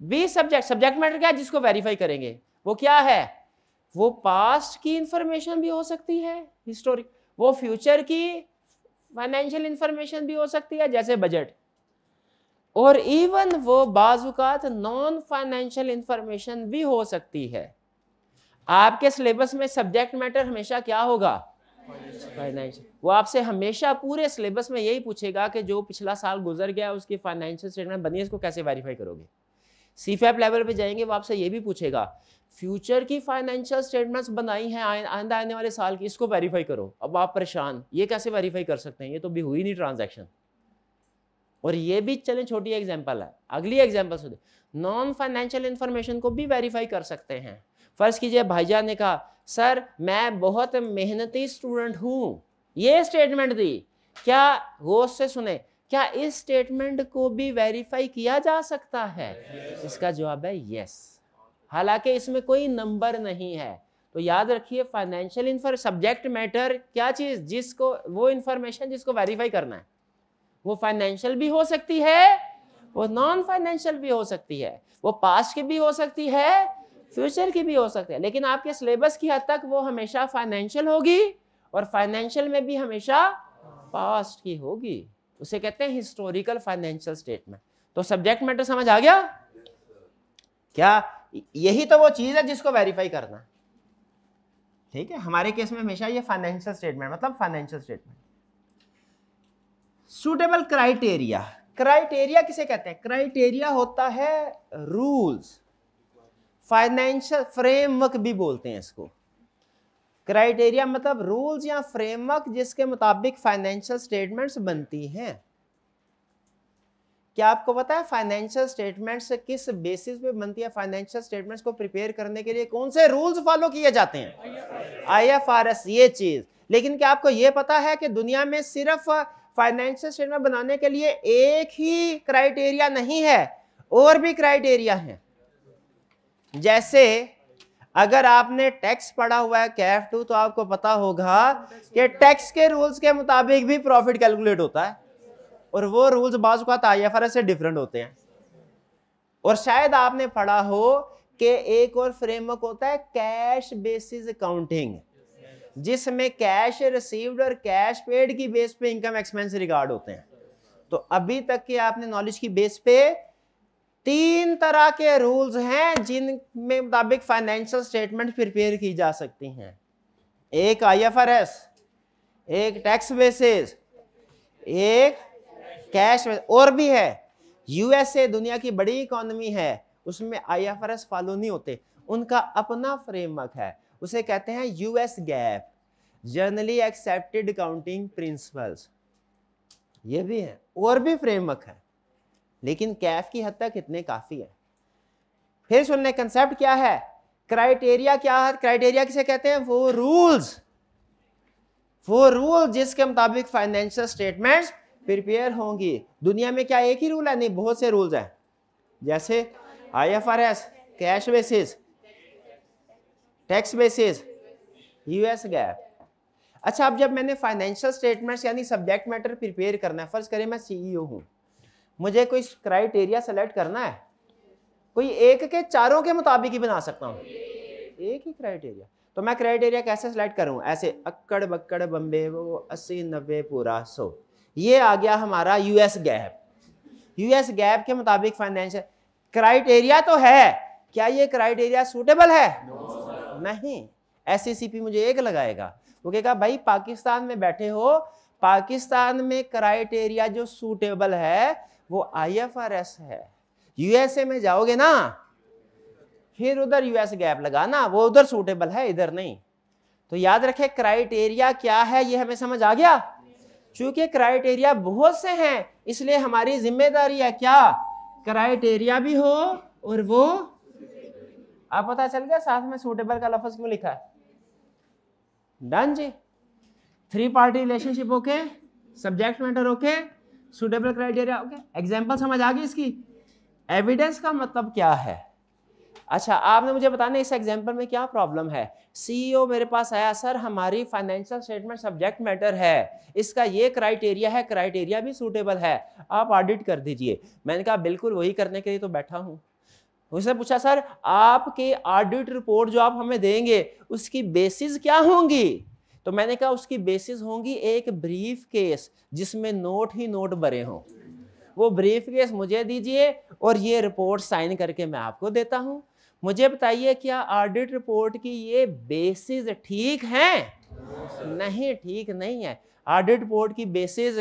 भी सब्जेक्ट सब्जेक्ट मैटर क्या है? जिसको वेरीफाई करेंगे। वो क्या है? वो पास्ट की इंफॉर्मेशन भी हो सकती है हिस्टोरिक वो फ्यूचर की फाइनेंशियल इंफॉर्मेशन भी हो सकती है, जैसे बजट और इवन वो बाजुकात नॉन फाइनेंशियल इंफॉर्मेशन भी हो सकती है. आपके सिलेबस में सब्जेक्ट मैटर हमेशा क्या होगा? फाइनेंशियल वो आपसे हमेशा पूरे सिलेबस में यही पूछेगा कि जो पिछला साल गुजर गया, उसकी फाइनेंशियल स्टेटमेंट बनी है, इसको कैसे वेरीफाई करोगे? सी लेवल पे जाएँगे, वो आपसे ये भी पूछेगा फ्यूचर की फाइनेंशियल स्टेटमेंट्स बनाई हैं आइंदा आने वाले साल की, इसको वेरीफाई करो। अब आप परेशान, ये कैसे वेरीफाई कर सकते हैं? ये तो भी हुई नहीं ट्रांजैक्शन और ये भी, चलें, छोटी एग्जांपल है। अगली एग्जांपल सुनिए नॉन फाइनेंशियल इंफॉर्मेशन को भी वेरीफाई कर सकते हैं। फ़र्ज़ कीजिए, भाईजान ने कहा, सर, मैं बहुत मेहनती स्टूडेंट हूँ। ये स्टेटमेंट दी। क्या गौर से सुने? क्या इस स्टेटमेंट को भी वेरीफाई किया जा सकता है? yes. इसका जवाब है यस हालाँकि इसमें कोई नंबर नहीं है। तो याद रखिए फाइनेंशियल इंफॉर सब्जेक्ट मैटर क्या चीज़ जिसको वो इंफॉर्मेशन जिसको वेरीफाई करना है। वो फाइनेंशियल भी हो सकती है, वो नॉन फाइनेंशियल भी हो सकती है, वो पास्ट की भी हो सकती है फ्यूचर की भी हो सकती है। लेकिन आपके सिलेबस की हद तक वो हमेशा फाइनेंशियल होगी और फाइनेंशियल में भी हमेशा पास्ट की होगी। उसे कहते हैं हिस्टोरिकल फाइनेंशियल स्टेटमेंट तो सब्जेक्ट मैटर समझ आ गया? क्या? यही तो वो चीज़ है जिसको वेरीफाई करना। ठीक है? हमारे केस में हमेशा ये फाइनेंशियल स्टेटमेंट मतलब financial statement suitable criteria criteria किसे कहते हैं? क्राइटेरिया होता है रूल्स फाइनेंशियल फ्रेमवर्क भी बोलते हैं इसको। क्राइटेरिया मतलब रूल्स या फ्रेमवर्क जिसके मुताबिक फाइनेंशियल स्टेटमेंट्स बनती हैं। क्या आपको पता है फाइनेंशियल स्टेटमेंट्स किस बेसिस पे बनती है? फाइनेंशियल स्टेटमेंट्स को प्रिपेयर करने के लिए कौन से रूल्स फॉलो किए जाते हैं? आईएफआरएस ये चीज़। लेकिन क्या आपको ये पता है कि दुनिया में सिर्फ़ फाइनेंशियल स्टेटमेंट बनाने के लिए एक ही क्राइटेरिया नहीं है, और भी क्राइटेरिया हैं। जैसे अगर आपने टैक्स पढ़ा हुआ है कैफ टू तो आपको पता होगा कि टैक्स के रूल्स के मुताबिक भी प्रॉफिट कैलकुलेट होता है। और वो रूल्स बाज का आई से डिफरेंट होते हैं। और शायद आपने पढ़ा हो कि एक और फ्रेमवर्क होता है कैश बेसिस अकाउंटिंग जिसमें कैश रिसीव्ड और कैश पेड की बेस पे इनकम एक्सपेंस रिकॉर्ड होते हैं। तो अभी तक के आपने नॉलेज की बेस पे तीन तरह के रूल्स हैं जिनमें मुताबिक फाइनेंशियल स्टेटमेंट प्रिपेयर की जा सकती हैं। एक आईएफआरएस एक टैक्स बेसिस एक कैश और भी है। यूएसए दुनिया की बड़ी इकोनॉमी है, उसमें आईएफआरएस फॉलो नहीं होते। उनका अपना फ्रेमवर्क है। उसे कहते हैं US GAAP generally accepted accounting principles ये भी है, और भी फ्रेमवर्क है। लेकिन कैफ की हद तक इतने काफ़ी है। फिर सुनने कंसेप्ट क्या है? क्राइटेरिया क्या है? क्राइटेरिया किसे कहते हैं? वो रूल्स वो रूल जिसके मुताबिक फाइनेंशियल स्टेटमेंट्स प्रिपेयर होंगी। दुनिया में क्या एक ही रूल है? नहीं, बहुत से रूल्स हैं। जैसे IFRS cash basis tax basis US GAAP अच्छा अब जब मैंने फाइनेंशियल स्टेटमेंट्स यानी सब्जेक्ट मैटर प्रिपेयर करना है, फ़र्ज़ करें मैं सीईओ हूँ। मुझे कोई क्राइटेरिया सेलेक्ट करना है? कोई एक के चारों के मुताबिक ही बना सकता हूँ? एक ही क्राइटेरिया तो मैं क्राइटेरिया कैसे सेलेक्ट करूँ? ऐसे अक्कड़ बक्कड़ बम्बे वो अस्सी नब्बे पूरा सौ। ये आ गया हमारा यूएस गैप यूएस गैप के मुताबिक फाइनेंशियल क्राइटेरिया तो है। क्या ये क्राइटेरिया सूटेबल है? no, नहीं एस मुझे एक लगाएगा। वो कहेगा भाई पाकिस्तान में बैठे हो। पाकिस्तान में क्राइटेरिया जो सूटेबल है वो आईएफआरएस है। यूएसए में जाओगे ना, फिर उधर यूएस गैप लगाना, वो उधर सूटेबल है, इधर नहीं। तो याद रखे क्राइटेरिया क्या है, ये हमें समझ आ गया? चूँकि क्राइटेरिया बहुत से हैं, इसलिए हमारी ज़िम्मेदारी है क्या? क्राइटेरिया भी हो और वो, आप पता चल गया, साथ में सूटेबल का लफज क्यों लिखा डन जी। Three party relationship okay subject matter okay suitable criteria okay example समझ आ गई इसकी? एविडेंस का मतलब क्या है? अच्छा आपने मुझे बताना इस एग्ज़ाम्पल में क्या प्रॉब्लम है? सीईओ e मेरे पास आया, सर, हमारी फाइनेंशियल स्टेटमेंट सब्जेक्ट मैटर है। इसका ये क्राइटेरिया है क्राइटेरिया भी सूटेबल है। आप ऑडिट कर दीजिए। मैंने कहा, बिल्कुल, वही करने के लिए तो बैठा हूँ। उसने पूछा, सर, आपके ऑडिट रिपोर्ट जो आप हमें देंगे, उसकी बेसिस क्या होंगी? तो मैंने कहा उसकी बेसिस होंगी एक ब्रीफ केस जिसमें नोट ही नोट भरे हों। वो ब्रीफ केस मुझे दीजिए और ये रिपोर्ट साइन करके मैं आपको देता हूँ। मुझे बताइए क्या ऑडिट रिपोर्ट की ये बेसिस ठीक हैं? नहीं, ठीक नहीं है। ऑडिट रिपोर्ट की बेसिस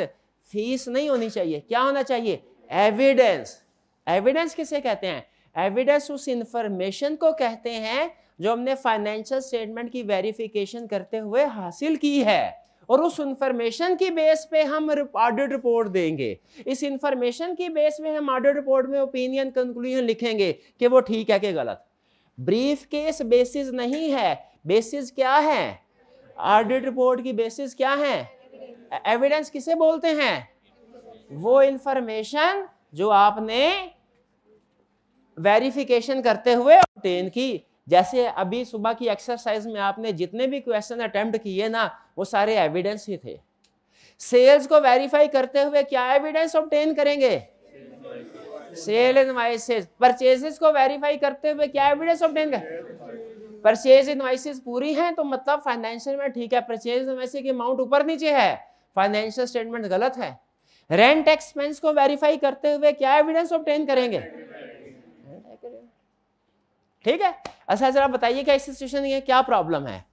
फ़ीस नहीं होनी चाहिए। क्या होना चाहिए? एविडेंस एविडेंस किसे कहते हैं? एविडेंस उस इंफॉर्मेशन को कहते हैं जो हमने फाइनेंशियल स्टेटमेंट की वेरिफिकेशन करते हुए हासिल की है। और उस इंफॉर्मेशन की बेस पे हम ऑडिट रिपोर्ट देंगे। इस इंफॉर्मेशन की बेस पे हम ऑडिट रिपोर्ट में ओपिनियन कंक्लूजन लिखेंगे कि वो ठीक है कि गलत। ब्रीफ केस बेसिस नहीं है। बेसिस क्या है? ऑडिट रिपोर्ट की बेसिस क्या है? एविडेंस किसे बोलते हैं? वो इंफॉर्मेशन जो आपने वेरिफिकेशन करते हुए ऑब्टेन की। जैसे अभी सुबह की एक्सरसाइज में आपने जितने भी क्वेश्चन अटेम्प्ट किए ना, वो सारे एविडेंस ही थे। सेल्स को वेरीफाई करते हुए क्या एविडेंस ऑब्टेन करेंगे? सेल इनवाइसेस परचेजेस को वेरीफाई करते हुए क्या एविडेंस ऑब्टेन कर? परचेज इनवाइसेस पूरी हैं तो मतलब फाइनेंशियल में ठीक है। परचेज इनवाइस की अमाउंट ऊपर नीचे है फाइनेंशियल स्टेटमेंट गलत है। रेंट एक्सपेंस को वेरीफाई करते हुए क्या एविडेंस ऑब्टेन करेंगे? ठीक है? अच्छा जरा बताइए क्या इस सिचुएशन में क्या प्रॉब्लम है?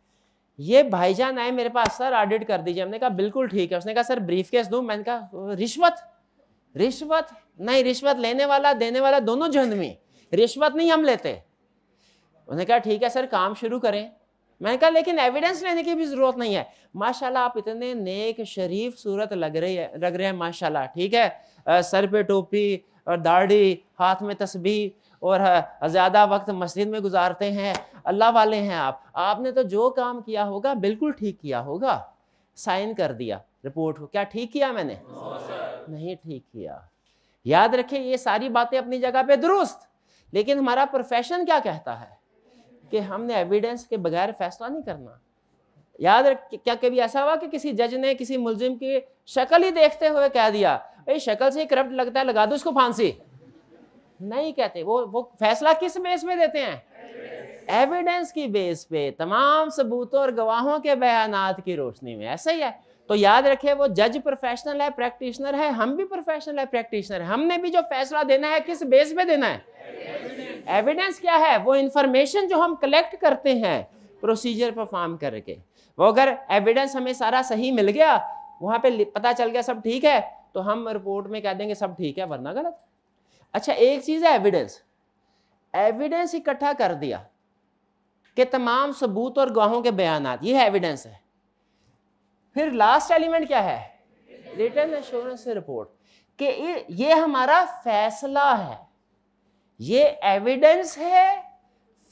ये भाईजान आए मेरे पास सर ऑडिट कर दीजिए। हमने कहा बिल्कुल ठीक है। उसने कहा सर ब्रीफ केस दू? मैंने कहा रिश्वत रिश्वत? नहीं रिश्वत लेने वाला देने वाला दोनों जहनमी रिश्वत नहीं हम लेते। उन्होंने कहा ठीक है सर काम शुरू करें। मैंने कहा लेकिन एविडेंस लेने की भी ज़रूरत नहीं है। माशाल्लाह आप इतने नेक शरीफ सूरत लग रही है लग रहे हैं माशाल्लाह ठीक है? आ, सर पे टोपी और दाढ़ी हाथ में तस्बीह और ज़्यादा वक्त मस्जिद में गुजारते हैं। अल्लाह वाले हैं आप। आपने तो जो काम किया होगा, बिल्कुल ठीक किया होगा। साइन कर दिया, रिपोर्ट को। क्या ठीक किया मैंने? नहीं ठीक किया। याद रखें ये सारी बातें अपनी जगह पे दुरुस्त। लेकिन हमारा प्रोफेशन क्या कहता है? कि हमने एविडेंस के बगैर फैसला नहीं करना। याद रख, क्या कभी ऐसा हुआ कि किसी जज ने किसी मुलजिम की शक्ल ही देखते हुए कह दिया, भाई, शक्ल से ही करप्ट लगता है, लगा दो उसको फांसी। नहीं कहते। वो वो फैसला किस बेस पे देते हैं? एविडेंस की बेस पे। तमाम सबूतों और गवाहों के बयानात की रोशनी में। ऐसा ही है। तो याद रखे, वो जज प्रोफेशनल है प्रैक्टिशनर है। हम भी प्रोफेशनल है प्रैक्टिशनर है। हमने भी जो फैसला देना है, किस बेस पे देना है? एविडेंस क्या है? वो इंफॉर्मेशन जो हम कलेक्ट करते हैं प्रोसीजर परफॉर्म करके। वो अगर एविडेंस हमें सारा सही मिल गया, वहाँ पे पता चल गया, सब ठीक है तो हम रिपोर्ट में कह देंगे, सब ठीक है, वरना गलत। अच्छा एक चीज़ है एविडेंस एविडेंस इकट्ठा कर दिया कि तमाम सबूत और गवाहों के बयान ये है एविडेंस है। फिर लास्ट एलिमेंट क्या है? रिटर्न एश्योरेंस रिपोर्ट कि ये हमारा फैसला है। ये एविडेंस है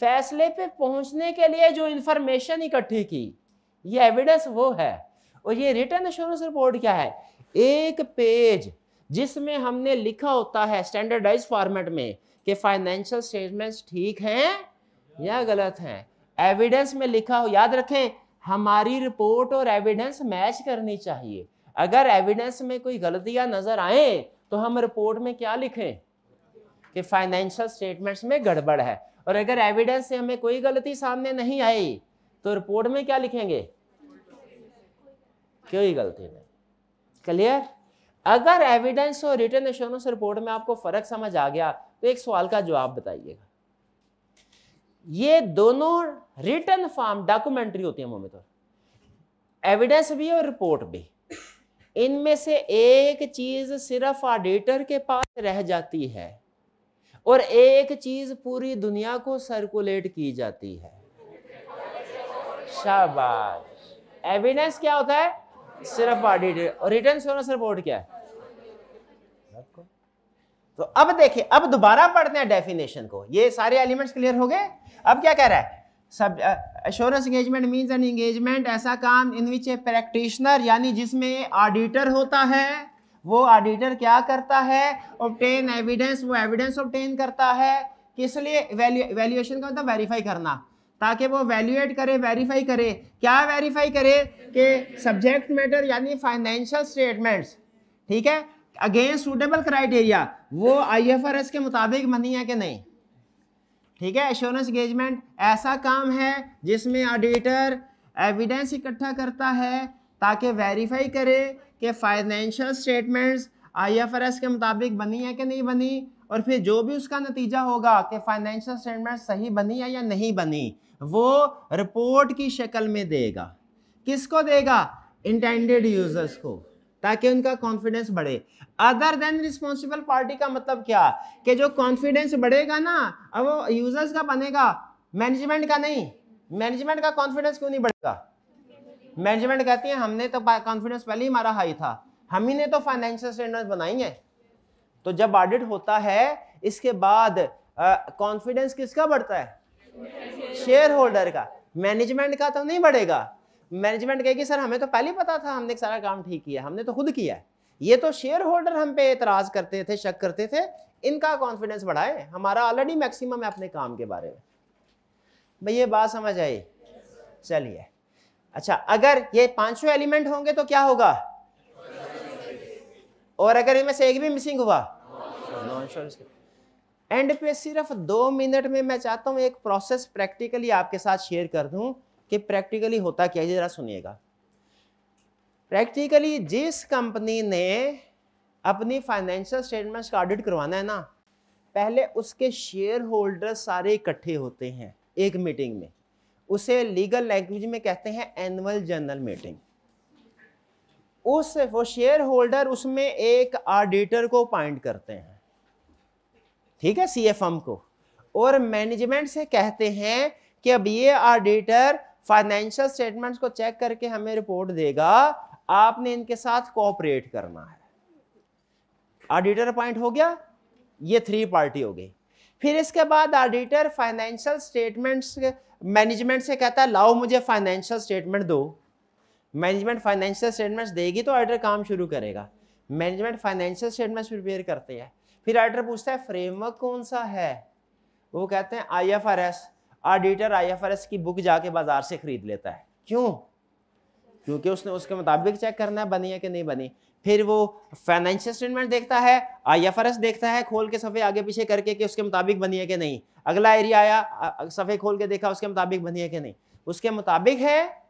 फैसले पे पहुँचने के लिए जो इंफॉर्मेशन इकट्ठी की। ये एविडेंस वो है। और ये रिटर्न एश्योरेंस रिपोर्ट क्या है? एक पेज जिसमें हमने लिखा होता है स्टैंडर्डाइज फॉर्मेट में कि फाइनेंशियल स्टेटमेंट्स ठीक हैं या गलत हैं। एविडेंस में लिखा हो, याद रखें, हमारी रिपोर्ट और एविडेंस मैच करनी चाहिए। अगर एविडेंस में कोई गलतियाँ नज़र आए तो हम रिपोर्ट में क्या लिखें? कि फाइनेंशियल स्टेटमेंट्स में गड़बड़ है। और अगर एविडेंस से हमें कोई गलती सामने नहीं आई तो रिपोर्ट में क्या लिखेंगे? कोई गलती नहीं। क्लियर अगर एविडेंस और रिटर्न एश्योरेंस रिपोर्ट में आपको फ़र्क समझ आ गया तो एक सवाल का जवाब बताइएगा। ये दोनों रिटर्न फॉर्म डॉक्यूमेंट्री होती है मोमित एविडेंस भी और रिपोर्ट भी। इनमें से एक चीज़ सिर्फ़ ऑडिटर के पास रह जाती है और एक चीज़ पूरी दुनिया को सर्कुलेट की जाती है। शाबाश। एविडेंस क्या होता है? सिर्फ़ ऑडिटर और रिटर्न एश्योरेंस रिपोर्ट क्या है? तो अब देखिए, अब दोबारा पढ़ते हैं डेफिनेशन को। ये सारे एलिमेंट्स क्लियर हो गए? अब क्या कह रहा है? सब assurance engagement means an engagement ऐसा काम इन विच ए प्रैक्टिशनर यानी जिसमें ऑडिटर होता है, वो ऑडिटर क्या करता है? ऑब्टेन एविडेंस वो एविडेंस ऑब्टेन करता है। किस लिए? वैल्यूएशन का मतलब वेरीफाई करना। ताकि वो वैल्यूएट करे वेरीफाई करे। क्या वेरीफाई करे? कि सब्जेक्ट मैटर यानी फाइनेंशियल स्टेटमेंट्स ठीक है? अगेंस्ट सूटेबल क्राइटेरिया वो आईएफआरएस के मुताबिक बनी है कि नहीं? ठीक है? एश्योरेंस एंगेजमेंट ऐसा काम है जिसमें ऑडिटर एविडेंस इकट्ठा करता है ताकि वेरीफाई करे कि फाइनेंशियल स्टेटमेंट्स आईएफआरएस के मुताबिक बनी है कि नहीं बनी। और फिर जो भी उसका नतीजा होगा कि फाइनेंशियल स्टेटमेंट सही बनी है या नहीं बनी वो रिपोर्ट की शक्ल में देगा। किसको देगा? इंटेंडेड यूज़र्स को, ताकि उनका कॉन्फिडेंस बढ़े। अदर देन रिस्पॉन्सिबल पार्टी का मतलब क्या? कि जो कॉन्फिडेंस बढ़ेगा ना, अब वो यूज़र्स का बनेगा मैनेजमेंट का नहीं। मैनेजमेंट का कॉन्फिडेंस क्यों नहीं बढ़ेगा? मैनेजमेंट कहती है, हमने तो कॉन्फिडेंस पहले ही हमारा हाई था। हम ही ने तो फाइनेंशियल स्टैंडर्ड बनाई है। तो जब ऑडिट होता है, इसके बाद कॉन्फिडेंस किसका बढ़ता है? शेयर होल्डर का। मैनेजमेंट का तो नहीं बढ़ेगा। मैनेजमेंट कहेगी, सर, हमें तो पहले पता था, हमने सारा काम ठीक किया, हमने तो खुद किया ये तो शेयर होल्डर हम पे एतराज़ करते थे, शक करते थे, इनका कॉन्फिडेंस बढ़ाए। हमारा ऑलरेडी मैक्सिमम है अपने काम के बारे में। भाई, ये बात समझ आई। चलिए। अच्छा अगर ये पाँचों एलिमेंट होंगे तो क्या होगा? और अगर इनमें से एक भी मिसिंग हुआ? एंड पे सिर्फ़ दो मिनट में मैं चाहता हूँ एक प्रोसेस प्रैक्टिकली आपके साथ शेयर कर दूँ कि प्रैक्टिकली होता क्या है जरा सुनिएगा। प्रैक्टिकली जिस कंपनी ने अपनी फाइनेंशियल स्टेटमेंट्स का ऑडिट करवाना है ना, पहले उसके शेयर होल्डर सारे इकट्ठे होते हैं एक मीटिंग में। उसे लीगल लैंग्वेज में कहते हैं एनुअल जनरल मीटिंग उस, वो शेयर होल्डर उसमें एक ऑडिटर को अपॉइंट करते हैं। ठीक है सीएफएम को। और मैनेजमेंट से कहते हैं कि अब ये ऑडिटर फाइनेंशियल स्टेटमेंट्स को चेक करके हमें रिपोर्ट देगा, आपने इनके साथ कोऑपरेट करना है। ऑडिटर अपॉइंट हो गया, ये थ्री पार्टी हो गई। फिर इसके बाद ऑडिटर फाइनेंशियल स्टेटमेंट्स मैनेजमेंट से कहता है, लाओ मुझे फाइनेंशियल स्टेटमेंट दो। मैनेजमेंट फाइनेंशियल स्टेटमेंट्स देगी तो ऑडिटर काम शुरू करेगा। मैनेजमेंट फाइनेंशियल स्टेटमेंट्स प्रिपेयर करते हैं। फिर ऑडिटर पूछता है, फ्रेमवर्क कौन सा है? वो कहते हैं, आईएफआरएस। ऑडिटर आईएफआरएस की बुक जाके बाज़ार से खरीद लेता है। क्यों? क्योंकि उसने उसके मुताबिक चेक करना है, बनी है कि नहीं बनी। फिर वो फाइनेंशियल स्टेटमेंट देखता है, आईएफआरएस देखता है, खोल के सफ़े आगे पीछे करके कि उसके मुताबिक बनी है कि नहीं। अगला एरिया आया सफ़े खोल के देखा, उसके मुताबिक बनी है कि नहीं। उसके मुताबिक है,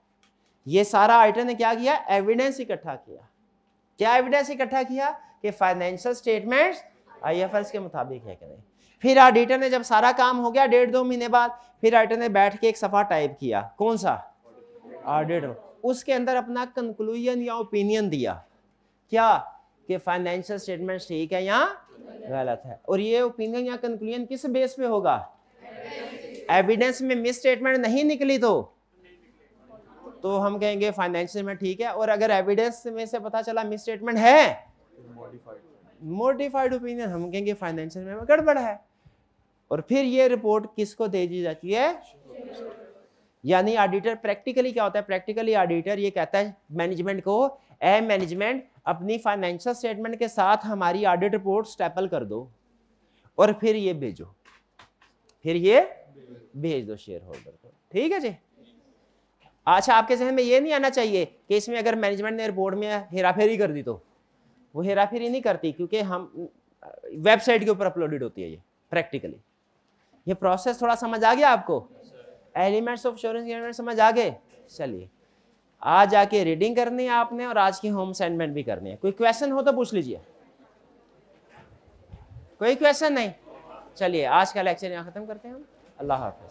ये सारा आइटम ने क्या किया? एविडेंस इकट्ठा किया। क्या एविडेंस इकट्ठा किया? कि फाइनेंशियल स्टेटमेंट्स आईएफआरएस के मुताबिक है कि नहीं। फिर ऑडिटर ने जब सारा काम हो गया डेढ़ दो महीने बाद, फिर ऑडिटर ने बैठ के एक सफ़ा टाइप किया। कौन सा? ऑडिटर उसके अंदर अपना कंक्लूजन या ओपिनियन दिया। क्या? कि फाइनेंशियल स्टेटमेंट ठीक है या गलत है। और ये ओपिनियन या कंक्लूजन किस बेस पे होगा? एविडेंस में मिस स्टेटमेंट नहीं निकली तो? तो हम कहेंगे फाइनेंशियल में ठीक है। और अगर एविडेंस में से पता चला मिस स्टेटमेंट है मोडिफाइड ओपिनियन हम कहेंगे फाइनेंशियल में गड़बड़ है। और फिर ये रिपोर्ट किसको दे दी जाती है? यानी ऑडिटर प्रैक्टिकली क्या होता है? प्रैक्टिकली ऑडिटर ये कहता है मैनेजमेंट को, ए मैनेजमेंट अपनी फाइनेंशियल स्टेटमेंट के साथ हमारी ऑडिट रिपोर्ट स्टेपल कर दो और फिर ये भेजो। फिर ये भेज दो शेयर होल्डर को। ठीक है जी? अच्छा आपके जहन में ये नहीं आना चाहिए कि इसमें अगर मैनेजमेंट ने रिपोर्ट में हेराफेरी कर दी तो। वो हेराफेरी नहीं करती, क्योंकि हम, वेबसाइट के ऊपर अपलोडेड होती है ये प्रैक्टिकली ये प्रोसेस थोड़ा समझ आ गया आपको? एलिमेंट्स ऑफ़ श्योरेंस समझ आ गए? चलिए, आज आके रीडिंग करनी है आपने और आज की होम असाइनमेंट भी करनी है। कोई क्वेश्चन हो तो पूछ लीजिए। कोई क्वेश्चन नहीं? चलिए, आज का लेक्चर यहाँ ख़त्म करते हैं हम। अल्लाह हाफिज़।